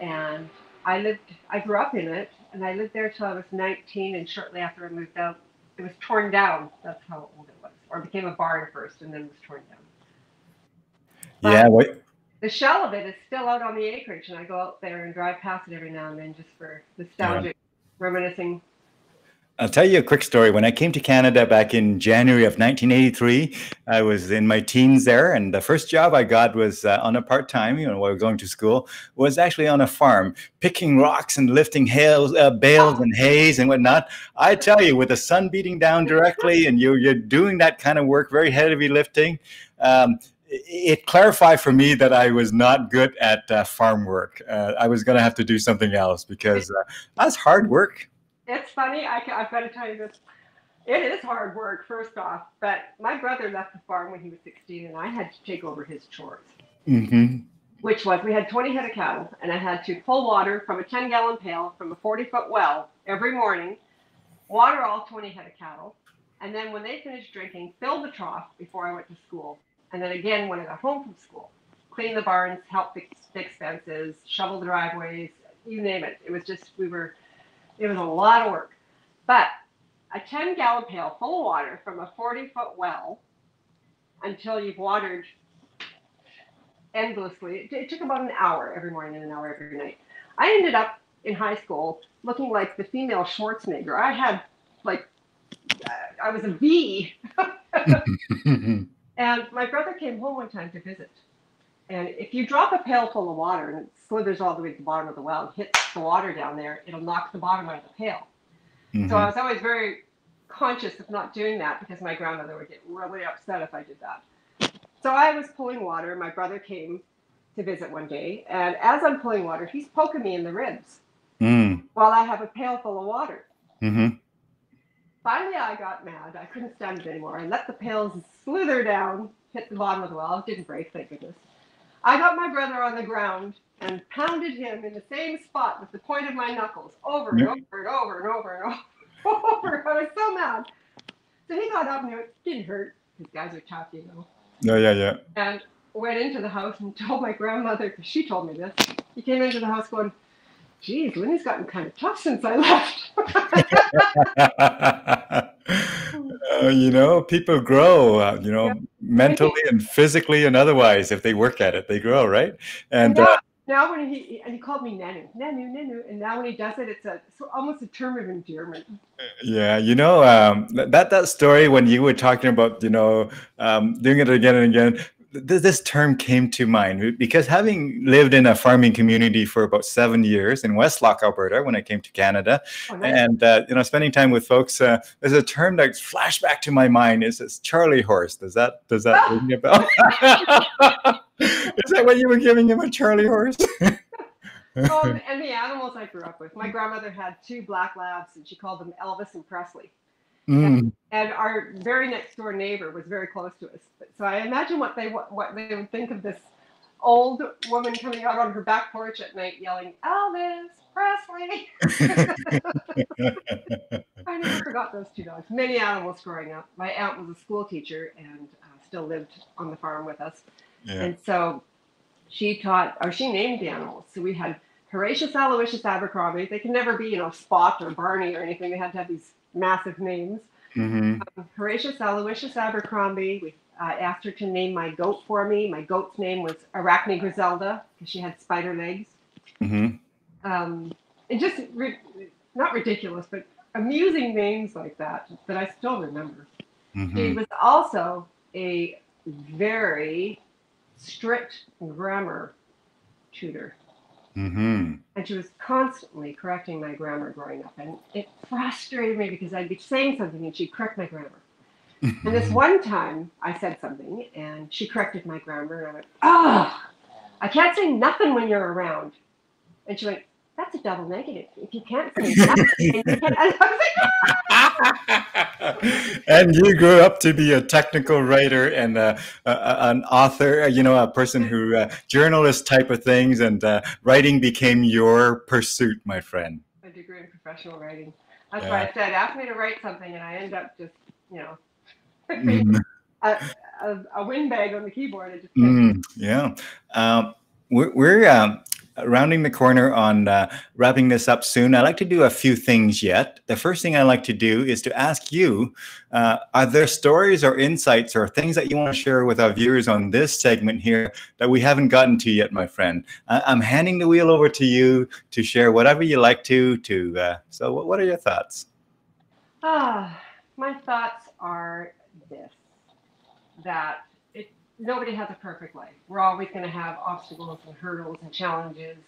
And I lived, I grew up in it, and I lived there till I was 19. And shortly after I moved out, it was torn down. That's how old it was. Or it became a barn first, and then it was torn down. But yeah, what? The shell of it is still out on the acreage, and I go out there and drive past it every now and then just for nostalgic, yeah. reminiscing I'll tell you a quick story. When I came to Canada back in January of 1983, I was in my teens there, and the first job I got was uh, on a part time, you know, while going to school, was actually on a farm, picking rocks and lifting hails, uh, bales and hays and whatnot. I tell you, with the sun beating down directly, and you, you're doing that kind of work, very heavy lifting. Um, it clarified for me that I was not good at uh, farm work. Uh, I was going to have to do something else because uh, that's hard work. It's funny. I, have got to tell you this. It is hard work, first off. But my brother left the farm when he was 16, and I had to take over his chores. Mm-hmm. Which was we had 20 head of cattle, and I had to pull water from a 10 gallon pail from a 40 foot well every morning, water all 20 head of cattle, and then when they finished drinking, fill the trough before I went to school. And then again when I got home from school, clean the barns, help fix, fix fences, shovel the driveways, you name it. It was just, we were it was a lot of work. But a 10 gallon pail full of water from a 40 foot well until you've watered endlessly. It, it, took about an hour every morning and an hour every night. I ended up in high school looking like the female Schwarzenegger. I had like, uh, I was a V. and my brother came home one time to visit. And if you drop a pail full of water and it slithers all the way to the bottom of the well and hits the water down there, it'll knock the bottom out of the pail. Mm-hmm. So I was always very conscious of not doing that because my grandmother would get really upset if I did that. So I was pulling water. My brother came to visit one day, and as I'm pulling water, he's poking me in the ribs mm. while I have a pail full of water. Mm-hmm. Finally, I got mad. I couldn't stand it anymore. I let the pails slither down, hit the bottom of the well. It didn't break, thank goodness. I got my brother on the ground and pounded him in the same spot with the point of my knuckles over and over and over and over and over. I was so mad. So he got up and it didn't hurt because guys are tough, you know. Yeah, yeah, yeah. And went into the house and told my grandmother, because she told me this. He came into the house going, geez, Winnie's gotten kind of tough since I left. uh, you know, people grow, uh, you know, mentally and physically and otherwise. If they work at it, they grow, right? And now, uh, now when he and he called me Nanu, Nanu, Nanu, and now when he does it, it's a it's almost a term of endearment. Yeah, you know, um, that that story when you were talking about, you know, um, doing it again and again this term came to mind because having lived in a farming community for about seven years in Westlock, Alberta, when I came to Canada, oh, nice. and uh, you know, spending time with folks, uh, there's a term that flashed back to my mind. Is this Charlie horse? Does that does that ring a bell? Is that what you were giving him a Charlie horse? um, and the animals I grew up with. My grandmother had two black labs, and she called them Elvis and Presley. Mm. And, our very next door neighbor was very close to us. So I imagine what they what, what they would think of this old woman coming out on her back porch at night yelling, Elvis Presley. I never forgot those two dogs. Many animals growing up. My aunt was a school teacher and uh, still lived on the farm with us. Yeah. And so she taught, or she named the animals. So we had Horatius Aloysius Abercrombie. They can never be, you know, Spot or Barney or anything. They had to have these massive names. Mm-hmm. Um, Horatius Aloysius Abercrombie. We uh, asked her to name my goat for me. My goat's name was Arachne Griselda because she had spider legs. Mm-hmm. Um, and just ri- not ridiculous, but amusing names like that that I still remember. Mm-hmm. She was also a very strict grammar tutor. Mm-hmm. And she was constantly correcting my grammar growing up. And it frustrated me because I'd be saying something and she'd correct my grammar. and this one time I said something and she corrected my grammar and I went, oh, I can't say nothing when you're around. And she went, that's a double negative. If you can't say nothing, you can't. and you grew up to be a technical writer and uh, an author, you know, a person who, uh, journalist type of things, and uh, writing became your pursuit, my friend. A degree in professional writing. That's yeah. why I said, ask me to write something, and I end up just, you know, mm. a, a, a windbag on the keyboard. It just mm, yeah. Um, we're, we're um, rounding the corner on uh, wrapping this up soon. I like to do a few things yet. The first thing I like to do is to ask you uh, are there stories or insights or things that you want to share with our viewers on this segment here that we haven't gotten to yet, my friend? I- am handing the wheel over to you to share whatever you like to. To uh, so, what, what are your thoughts? Ah, my thoughts are this: that nobody has a perfect life. We're always going to have obstacles and hurdles and challenges,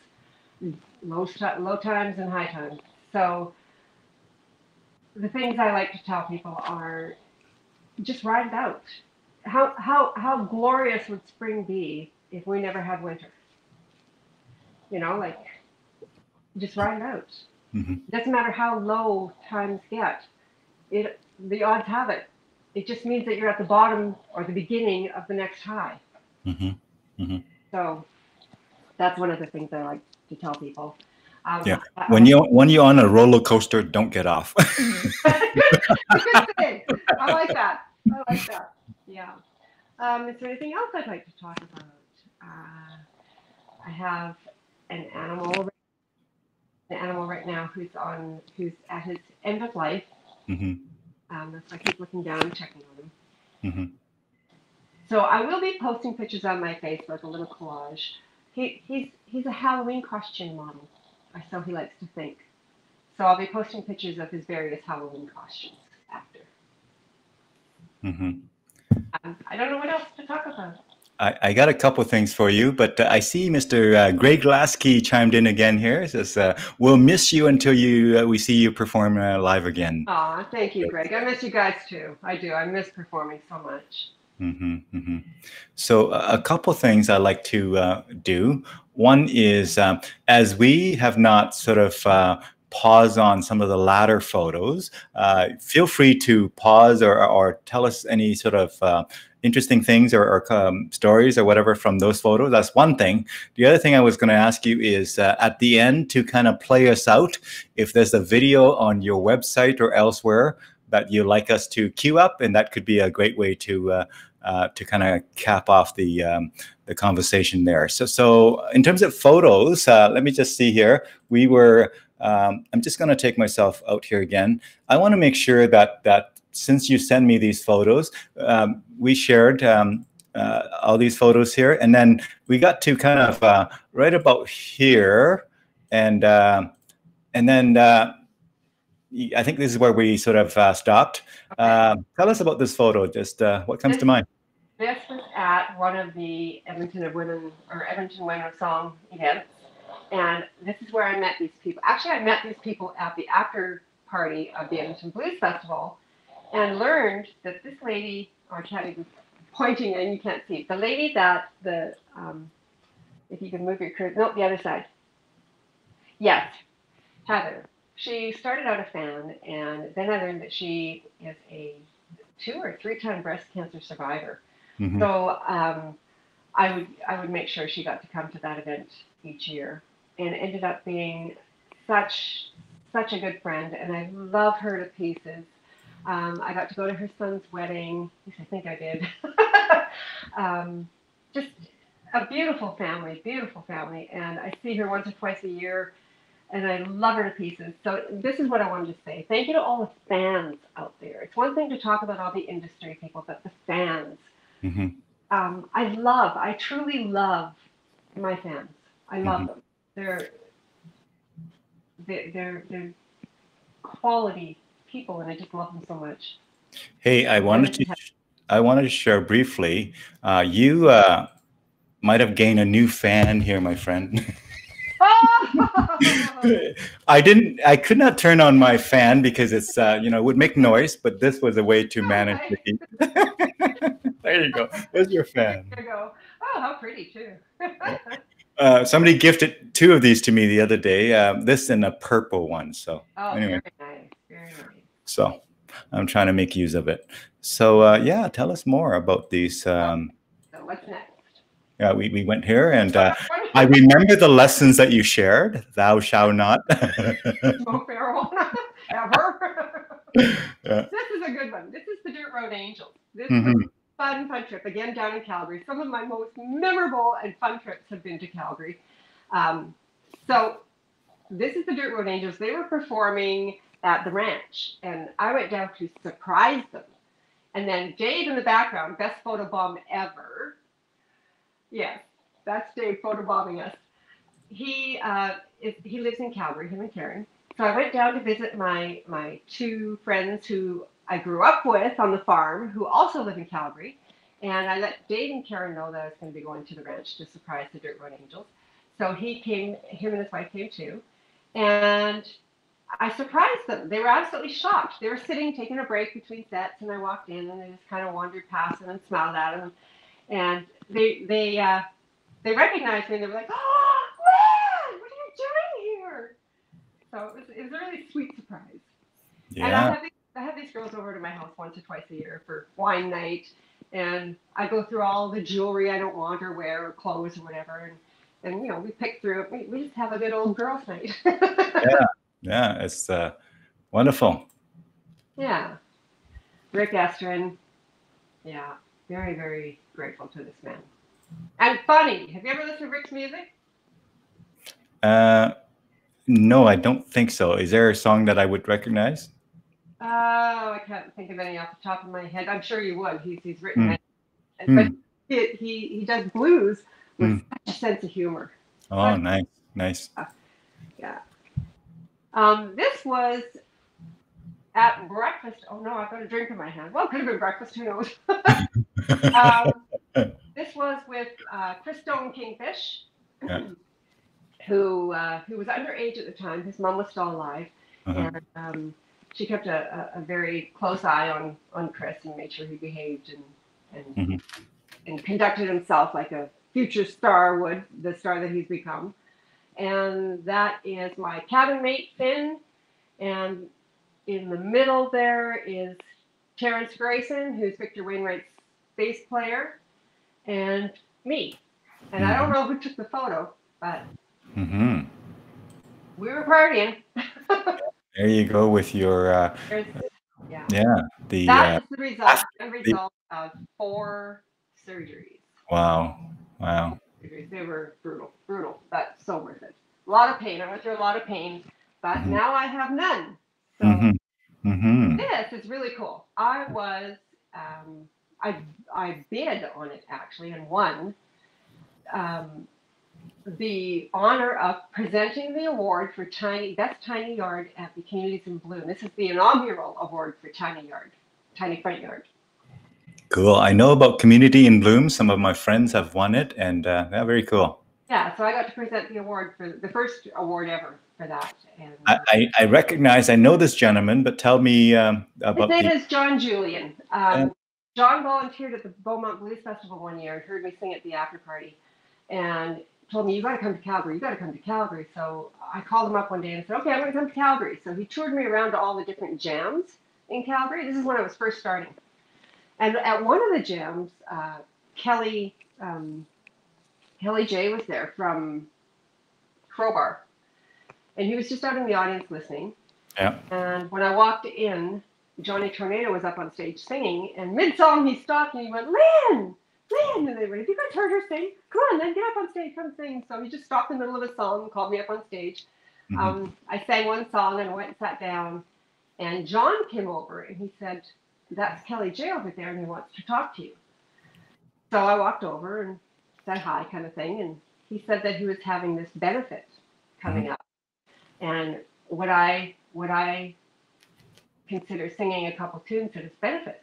low, low times and high times. So the things I like to tell people are just ride it out. How, how, how glorious would spring be if we never had winter? You know, like just ride it out. Mm-hmm. Doesn't matter how low times get. It the odds have it it just means that you're at the bottom or the beginning of the next high. Mm-hmm. Mm-hmm. So that's one of the things I like to tell people. Um, yeah, when you when you're on a roller coaster, don't get off. I like that. I like that. Yeah. Um, is there anything else I'd like to talk about? Uh, I have an animal, an animal right now who's on who's at his end of life. Mm-hmm. Um, I keep looking down and checking on them. Mm-hmm. So I will be posting pictures on my Facebook, a little collage. He, he's he's a Halloween costume model, or so he likes to think. So I'll be posting pictures of his various Halloween costumes after. Mm-hmm. Um, I don't know what else to talk about. I, I, got a couple things for you, but uh, I see Mr. Uh, Greg Lasky chimed in again here. It says, uh, "We'll miss you until you uh, we see you perform uh, live again." Aw, thank you, Greg. I miss you guys too. I do. I miss performing so much. Mm-hmm, mm-hmm. So, a couple things I like to uh, do. One is um, as we have not sort of pause on some of the latter photos. Uh, feel free to pause or, or tell us any sort of uh, interesting things or, or um, stories or whatever from those photos. That's one thing. The other thing I was going to ask you is uh, at the end to kind of play us out, if there's a video on your website or elsewhere that you like us to queue up, and that could be a great way to uh, uh, to kind of cap off the um, the conversation there. So, so in terms of photos, uh, let me just see here. We were. Um, I'm just going to take myself out here again. I want to make sure that that since you send me these photos, um, we shared um, uh, all these photos here, and then we got to kind of uh, right about here, and uh, and then uh, I think this is where we sort of uh, stopped. Uh, tell us about this photo. Just what comes this, to mind? This was at one of the Edmonton of Women or Edmonton Women of Song events, and this is where I met these people. Actually, I met these people at the after party of the Edmonton Blues Festival and learned that this lady, or I can't even pointing and you can't see the lady that the um, if you can move your cursor, nope, the other side. Yes, Heather. She started out a fan, and then I learned that she is a two or three time breast cancer survivor. Mm-hmm. So um, I would I would make sure she got to come to that event each year, and ended up being such such a good friend, and I love her to pieces. Um, I got to go to her son's wedding. I think I did. um, just a beautiful family, beautiful family. And I see her once or twice a year, and I love her to pieces. So this is what I wanted to say. Thank you to all the fans out there. It's one thing to talk about all the industry people, but the fans. Mm-hmm. Um, I love, I truly love my fans. I love mm-hmm. them. They're, they're, they're, they're quality people, and I just love them so much. Hey, I wanted to I wanted to share briefly. Uh, you uh, might have gained a new fan here, my friend. I didn't. I could not turn on my fan because it's uh, you know it would make noise, but this was a way to manage the heat. there you go. There's your fan. There you go. Oh, how pretty too. uh, somebody gifted two of these to me the other day. Uh, this and a purple one. So oh, anyway. very nice. So I'm trying to make use of it. So uh, yeah, tell us more about these. Um, so what's next? Yeah, we, we went here and uh, I remember the lessons that you shared. Thou shalt not. Smoke marijuana ever. yeah. This is a good one. This is the Dirt Road Angels. This mm-hmm. is fun, fun trip. Again, down in Calgary. Some of my most memorable and fun trips have been to Calgary. Um, so this is the Dirt Road Angels. They were performing at the ranch, and I went down to surprise them. And then Dave in the background, best photo bomb ever. Yes, that's Dave photobombing us. He uh, is, he lives in Calgary, him and Karen. So I went down to visit my my two friends who I grew up with on the farm, who also live in Calgary. And I let Dave and Karen know that I was going to be going to the ranch to surprise the Dirt Road Angels. So he came, him and his wife came too. And I surprised them. They were absolutely shocked. They were sitting, taking a break between sets, and I walked in and they just kind of wandered past them and smiled at them. And they they uh, they recognized me and they were like, "Oh, man, what are you doing here?" So it was it was a really sweet surprise. Yeah. And I have, these, I have these girls over to my house once or twice a year for wine night, and I go through all the jewelry I don't want or wear or clothes or whatever, and and you know we pick through it. We, we just have a good old girls' night. yeah, yeah, it's uh, wonderful. Yeah, Rick Estrin. Yeah, very very grateful to this man. And funny. Have you ever listened to Rick's music? Uh, no, I don't think so. Is there a song that I would recognize? Oh, I can't think of any off the top of my head. I'm sure you would. He's he's written mm. but mm. he, he he does blues with mm. such a sense of humor. Oh, but, nice, nice. Uh, yeah. Um, this was at breakfast. Oh no, I've got a drink in my hand. Well, it could have been breakfast. Who knows? um, this was with uh, Christone Kingfish, yeah. who uh, who was underage at the time. His mom was still alive, uh-huh. and um, she kept a, a, a, very close eye on on Chris and made sure he behaved and and mm-hmm. and conducted himself like a future star would, the star that he's become. And that is my cabin mate Finn, and in the middle there is Terrence Grayson, who's Victor Wainwright's bass player, and me. And mm-hmm. I don't mm-hmm. know who took the photo, but mm-hmm. we were partying. there you go with your. Uh, yeah. Yeah. The that's uh, the result. The result of four surgeries. Wow. Wow. They were brutal, brutal, but so worth it. A lot of pain. I went through a lot of pain, but mm-hmm. now I have none. So mm-hmm. Mm-hmm. this is really cool. I was um, I I bid on it actually and won um, the honor of presenting the award for tiny best tiny yard at the Communities in Bloom. This is the inaugural award for tiny yard, tiny front yard. Cool. I know about Community in Bloom. Some of my friends have won it, and uh, yeah, very cool. Yeah, so I got to present the award for the first award ever for that. And uh, I, I, recognize, I know this gentleman, but tell me um, about. His name the... is John Julian. Um, John volunteered at the Beaumont Blues Festival one year and heard me sing at the after party and told me, You got to come to Calgary. You got to come to Calgary. So I called him up one day and said, Okay, I'm going to come to Calgary. So he toured me around to all the different jams in Calgary. This is when I was first starting. And at one of the jams, uh, Kelly, um, Kelly Jay was there from Crowbar. And he was just out in the audience listening. Yeah. And when I walked in, Johnny Tornado was up on stage singing, and mid song he stopped and he went, Lynne, Lynne, and they went, Have you guys heard her sing? Come on, then get up on stage, come sing. So he just stopped in the middle of a song and called me up on stage. Mm-hmm. Um, I sang one song and went and sat down, and John came over and he said, That's Kelly Jay over there, and he wants to talk to you. So I walked over and said hi, kind of thing, and he said that he was having this benefit coming mm-hmm. up, and would I would I consider singing a couple tunes at his benefit.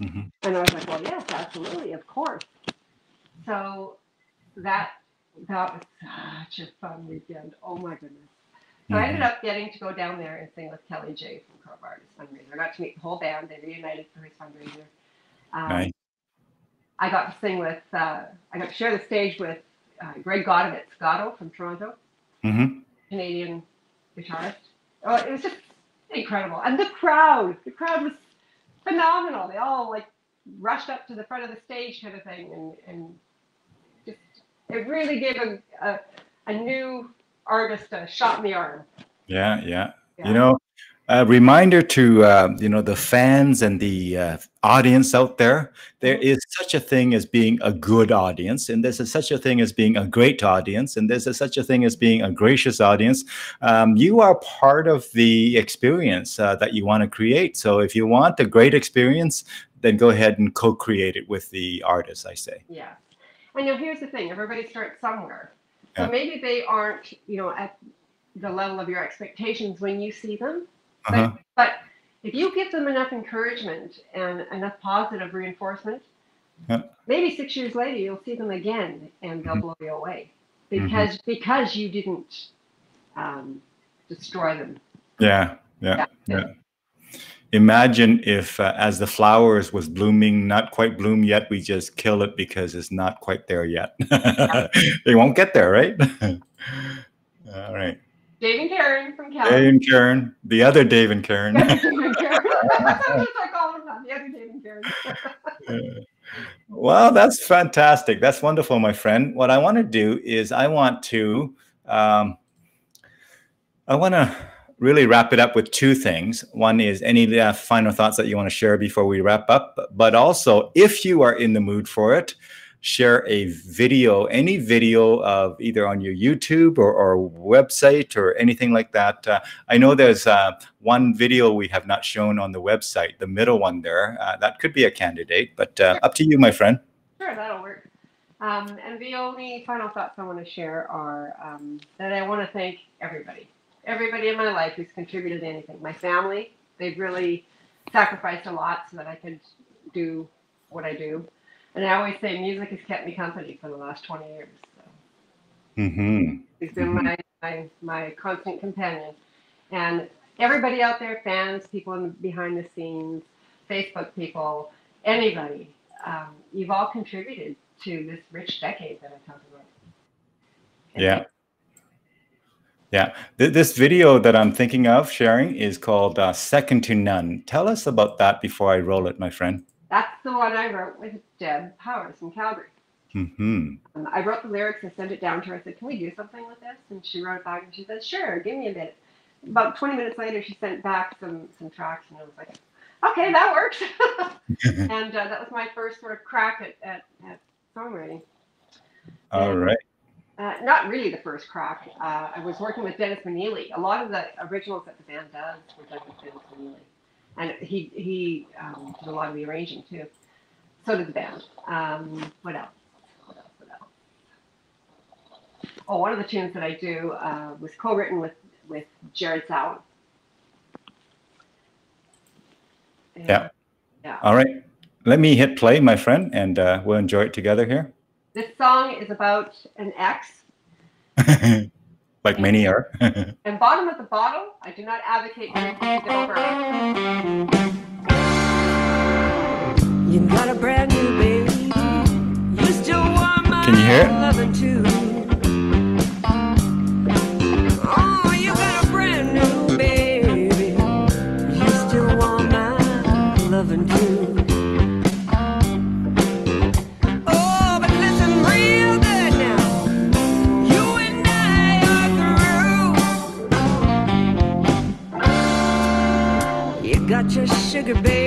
Mm-hmm. And I was like, well, yes, absolutely, of course. So that that was such a fun weekend. Oh my goodness. So. I ended mm-hmm. up getting to go down there and sing with Kelly Jay from Crowbar fundraiser. I got to meet the whole band. They reunited for his fundraiser. Um, nice. I got to sing with, uh, I got to share the stage with uh, Greg Godovitz, Goddo from Toronto, mm-hmm. Canadian guitarist. Oh, it was just incredible. And the crowd, the crowd was phenomenal. They all like rushed up to the front of the stage kind of thing and, and just it really gave a, a, a new artist a shot in the arm. Yeah, yeah. yeah. You know, a reminder to uh, you know the fans and the uh, audience out there there mm-hmm. such a thing as being a good audience and there's a, such a thing as being a great audience and there's a, such a thing as being a gracious audience um, you are part of the experience uh, that you want to create so if you want a great experience then go ahead and co-create it with the artist i say yeah and you know here's the thing everybody starts somewhere so yeah. maybe they aren't you know at the level of your expectations when you see them uh-huh. But, but, if you give them enough encouragement and enough positive reinforcement, yeah. maybe six years later you'll see them again and they'll mm-hmm. blow you away mm-hmm. because mm-hmm. because you didn't um, destroy them. Yeah, yeah, yeah. yeah. Imagine if, uh, as the flowers was blooming, not quite bloom yet, we just kill it because it's not quite there yet. they won't get there, right? All right. Dave and Karen from Calgary. Dave and Karen, the other Dave and Karen. well, that's fantastic. That's wonderful, my friend. What I want to do is I want to, um, I want to really wrap it up with two things. One is any uh, final thoughts that you want to share before we wrap up, but also if you are in the mood for it, share a video, any video of either on your YouTube or, or website or anything like that. Uh, I know there's uh, one video we have not shown on the website, the middle one there. Uh, that could be a candidate, but uh, up to you, my friend. Sure, that'll work. Um, and the only final thoughts I want to share are um, that I want to thank everybody, everybody in my life who's contributed anything. My family, they've really sacrificed a lot so that I could do what I do. And I always say music has kept me company for the last 20 years. So. Mm-hmm. It's been mm-hmm. my, my, my constant companion. And everybody out there, fans, people in, behind the scenes, Facebook people, anybody, um, you've all contributed to this rich decade that I talked about. And yeah. Yeah, this video that I'm thinking of sharing is called uh, Second to None. Tell us about that before I roll it, my friend. That's the one I wrote with Deb Powers from Calgary. Mm-hmm. Um, I wrote the lyrics and sent it down to her. I said, "Can we do something with this?" And she wrote back and she said, "Sure, give me a minute." About 20 minutes later, she sent back some some tracks, and I was like, "Okay, that works." and uh, that was my first sort of crack at at, at songwriting. All and, right. Uh, not really the first crack. Uh, I was working with Dennis Manili. A lot of the originals that the band does were done with Dennis Manili and he he um, did a lot of the arranging too. So did the band. Um, what else? What else? What else? Oh, one of the tunes that I do uh, was co-written with with Jared Sowen. Yeah. Yeah. All right. Let me hit play, my friend, and uh, we'll enjoy it together here. This song is about an ex like many are. and bottom of the bottle, I do not advocate drinking over. You got a brand new baby. You still want my Can you hear it? Sugar, baby.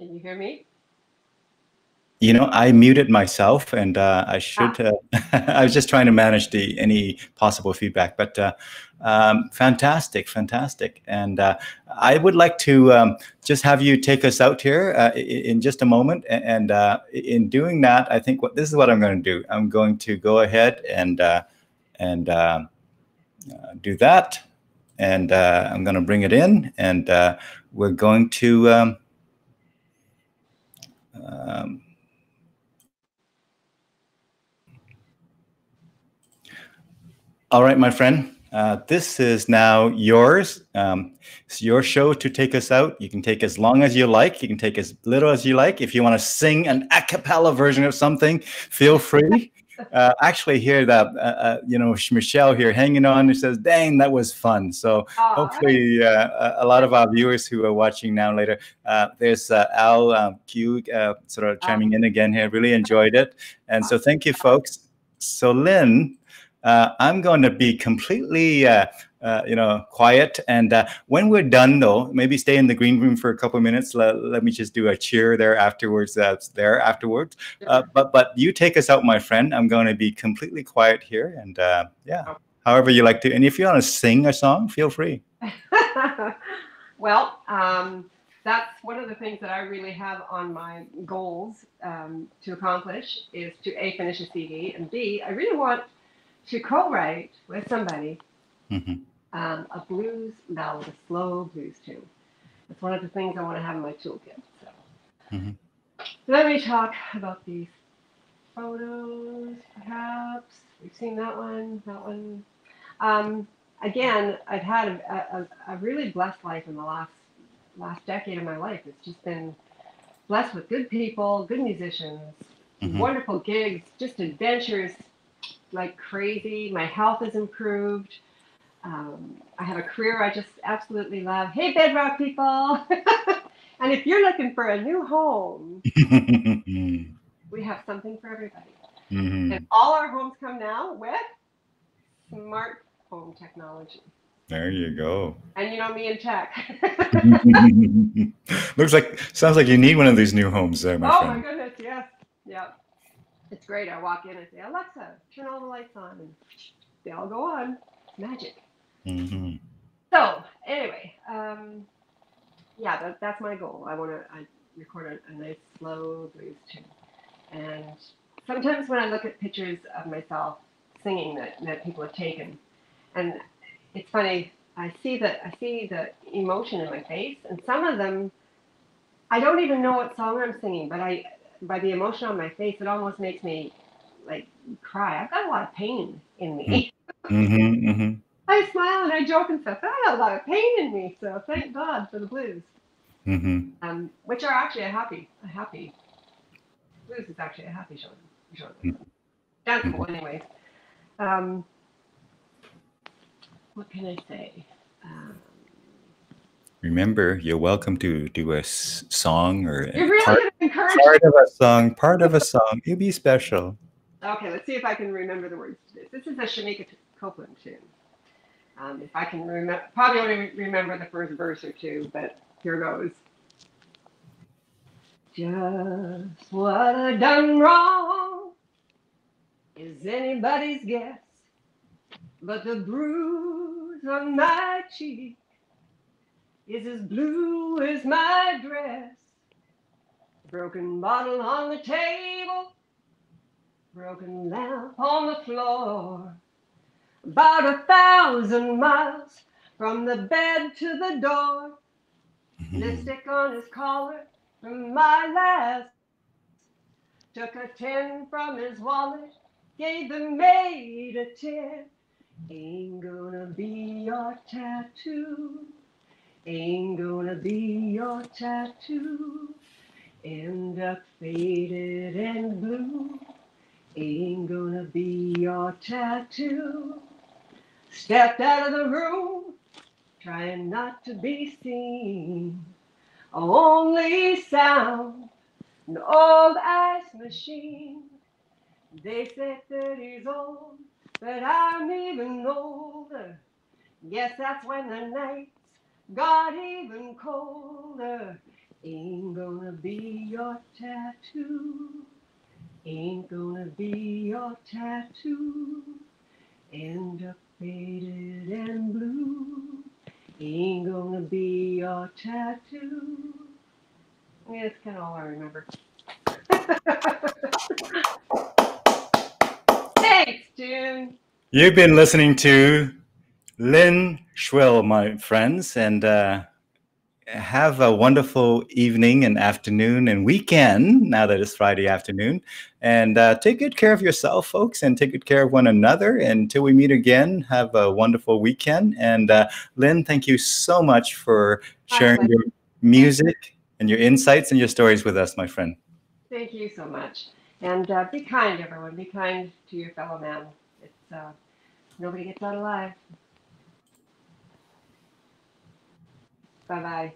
Can you hear me? You know, I muted myself, and uh, I should. Ah. Uh, I was just trying to manage the any possible feedback, but uh, um, fantastic, fantastic. And uh, I would like to um, just have you take us out here uh, in just a moment. And uh, in doing that, I think what this is what I'm going to do. I'm going to go ahead and and do that, and I'm going to bring it in, and we're going to. Um, um, All right, my friend. Uh, this is now yours. Um, it's your show to take us out. You can take as long as you like. You can take as little as you like. If you want to sing an a cappella version of something, feel free. Uh, actually, hear that uh, uh, you know Michelle here hanging on. Who says, "Dang, that was fun." So Aww. hopefully, uh, a lot of our viewers who are watching now later. Uh, there's Al um, Q sort of chiming in again here. Really enjoyed it, and so thank you, folks. So Lynne, uh, I'm going to be completely, uh, uh, you know, quiet. And uh, when we're done, though, maybe stay in the green room for a couple of minutes. Let, let me just do a cheer there afterwards. That's there afterwards. Uh, but but you take us out, my friend. I'm going to be completely quiet here, and uh, yeah, however you like to. And if you want to sing a song, feel free. well. Um, that's one of the things that I really have on my goals um, to accomplish is to a finish a CD and b I really want to co-write with somebody mm-hmm. Um, a blues ballad, a slow blues tune. It's one of the things I want to have in my toolkit. So mm-hmm. let me talk about these photos, perhaps. We've seen that one, that one. Um, again, I've had a, a, a, really blessed life in the last last decade of my life. It's just been blessed with good people, good musicians, mm-hmm. wonderful gigs, just adventures, like crazy. My health has improved. Um, I have a career I just absolutely love. Hey, Bedrock people. and if you're looking for a new home, we have something for everybody. Mm-hmm. And all our homes come now with smart home technology. There you go. And you know me in tech. Looks like sounds like you need one of these new homes there, my oh friend. Oh my goodness, yes. Yeah it's great. I walk in and say, Alexa, turn all the lights on, and they all go on. It's magic. Mm-hmm. So anyway, um, yeah, that, that's my goal. I want to record a, a nice slow blues tune, and sometimes when I look at pictures of myself singing that, that people have taken, and it's funny. I see that I see the emotion in my face, and some of them, I don't even know what song I'm singing, but I by the emotion on my face, it almost makes me like cry. I've got a lot of pain in me. Mm-hmm, mm-hmm. I smile and I joke and stuff. I got a lot of pain in me, so thank God for the blues. Mm-hmm. Um, which are actually a happy, a happy. Blues is actually a happy genre. genre. Mm-hmm. Danceable, anyway. Um, what can I say? Um, Remember, you're welcome to do a song or really part, part of a song, part of a song. It'd be special. Okay, let's see if I can remember the words to this. This is a Shemekia Copeland tune. Um, if I can remember, probably only remember the first verse or two, but here goes. Just what I done wrong is anybody's guess, but the bruise on my cheek is as blue as my dress. Broken bottle on the table, broken lamp on the floor. About a thousand miles from the bed to the door. Mm-hmm. Lipstick on his collar from my last. Took a ten from his wallet, gave the maid a tip. Ain't gonna be your tattoo. Ain't gonna be your tattoo. End up faded and blue. Ain't gonna be your tattoo. Stepped out of the room, trying not to be seen. only sound, an old ice machine. They say 30's old, but I'm even older. Guess that's when the nights got even colder. Ain't gonna be your tattoo. Ain't gonna be your tattoo. End up faded and blue. Ain't gonna be your tattoo. Yeah, that's kind of all I remember. Thanks, Dune. You've been listening to Lynne Chwyl, my friends, and uh, have a wonderful evening and afternoon and weekend now that it's Friday afternoon. And uh, take good care of yourself, folks, and take good care of one another. Until we meet again, have a wonderful weekend. And uh, Lynne, thank you so much for sharing your music and your insights and your stories with us, my friend. Thank you so much. And uh, be kind, everyone. Be kind to your fellow man. It's uh, nobody gets out alive. Bye bye.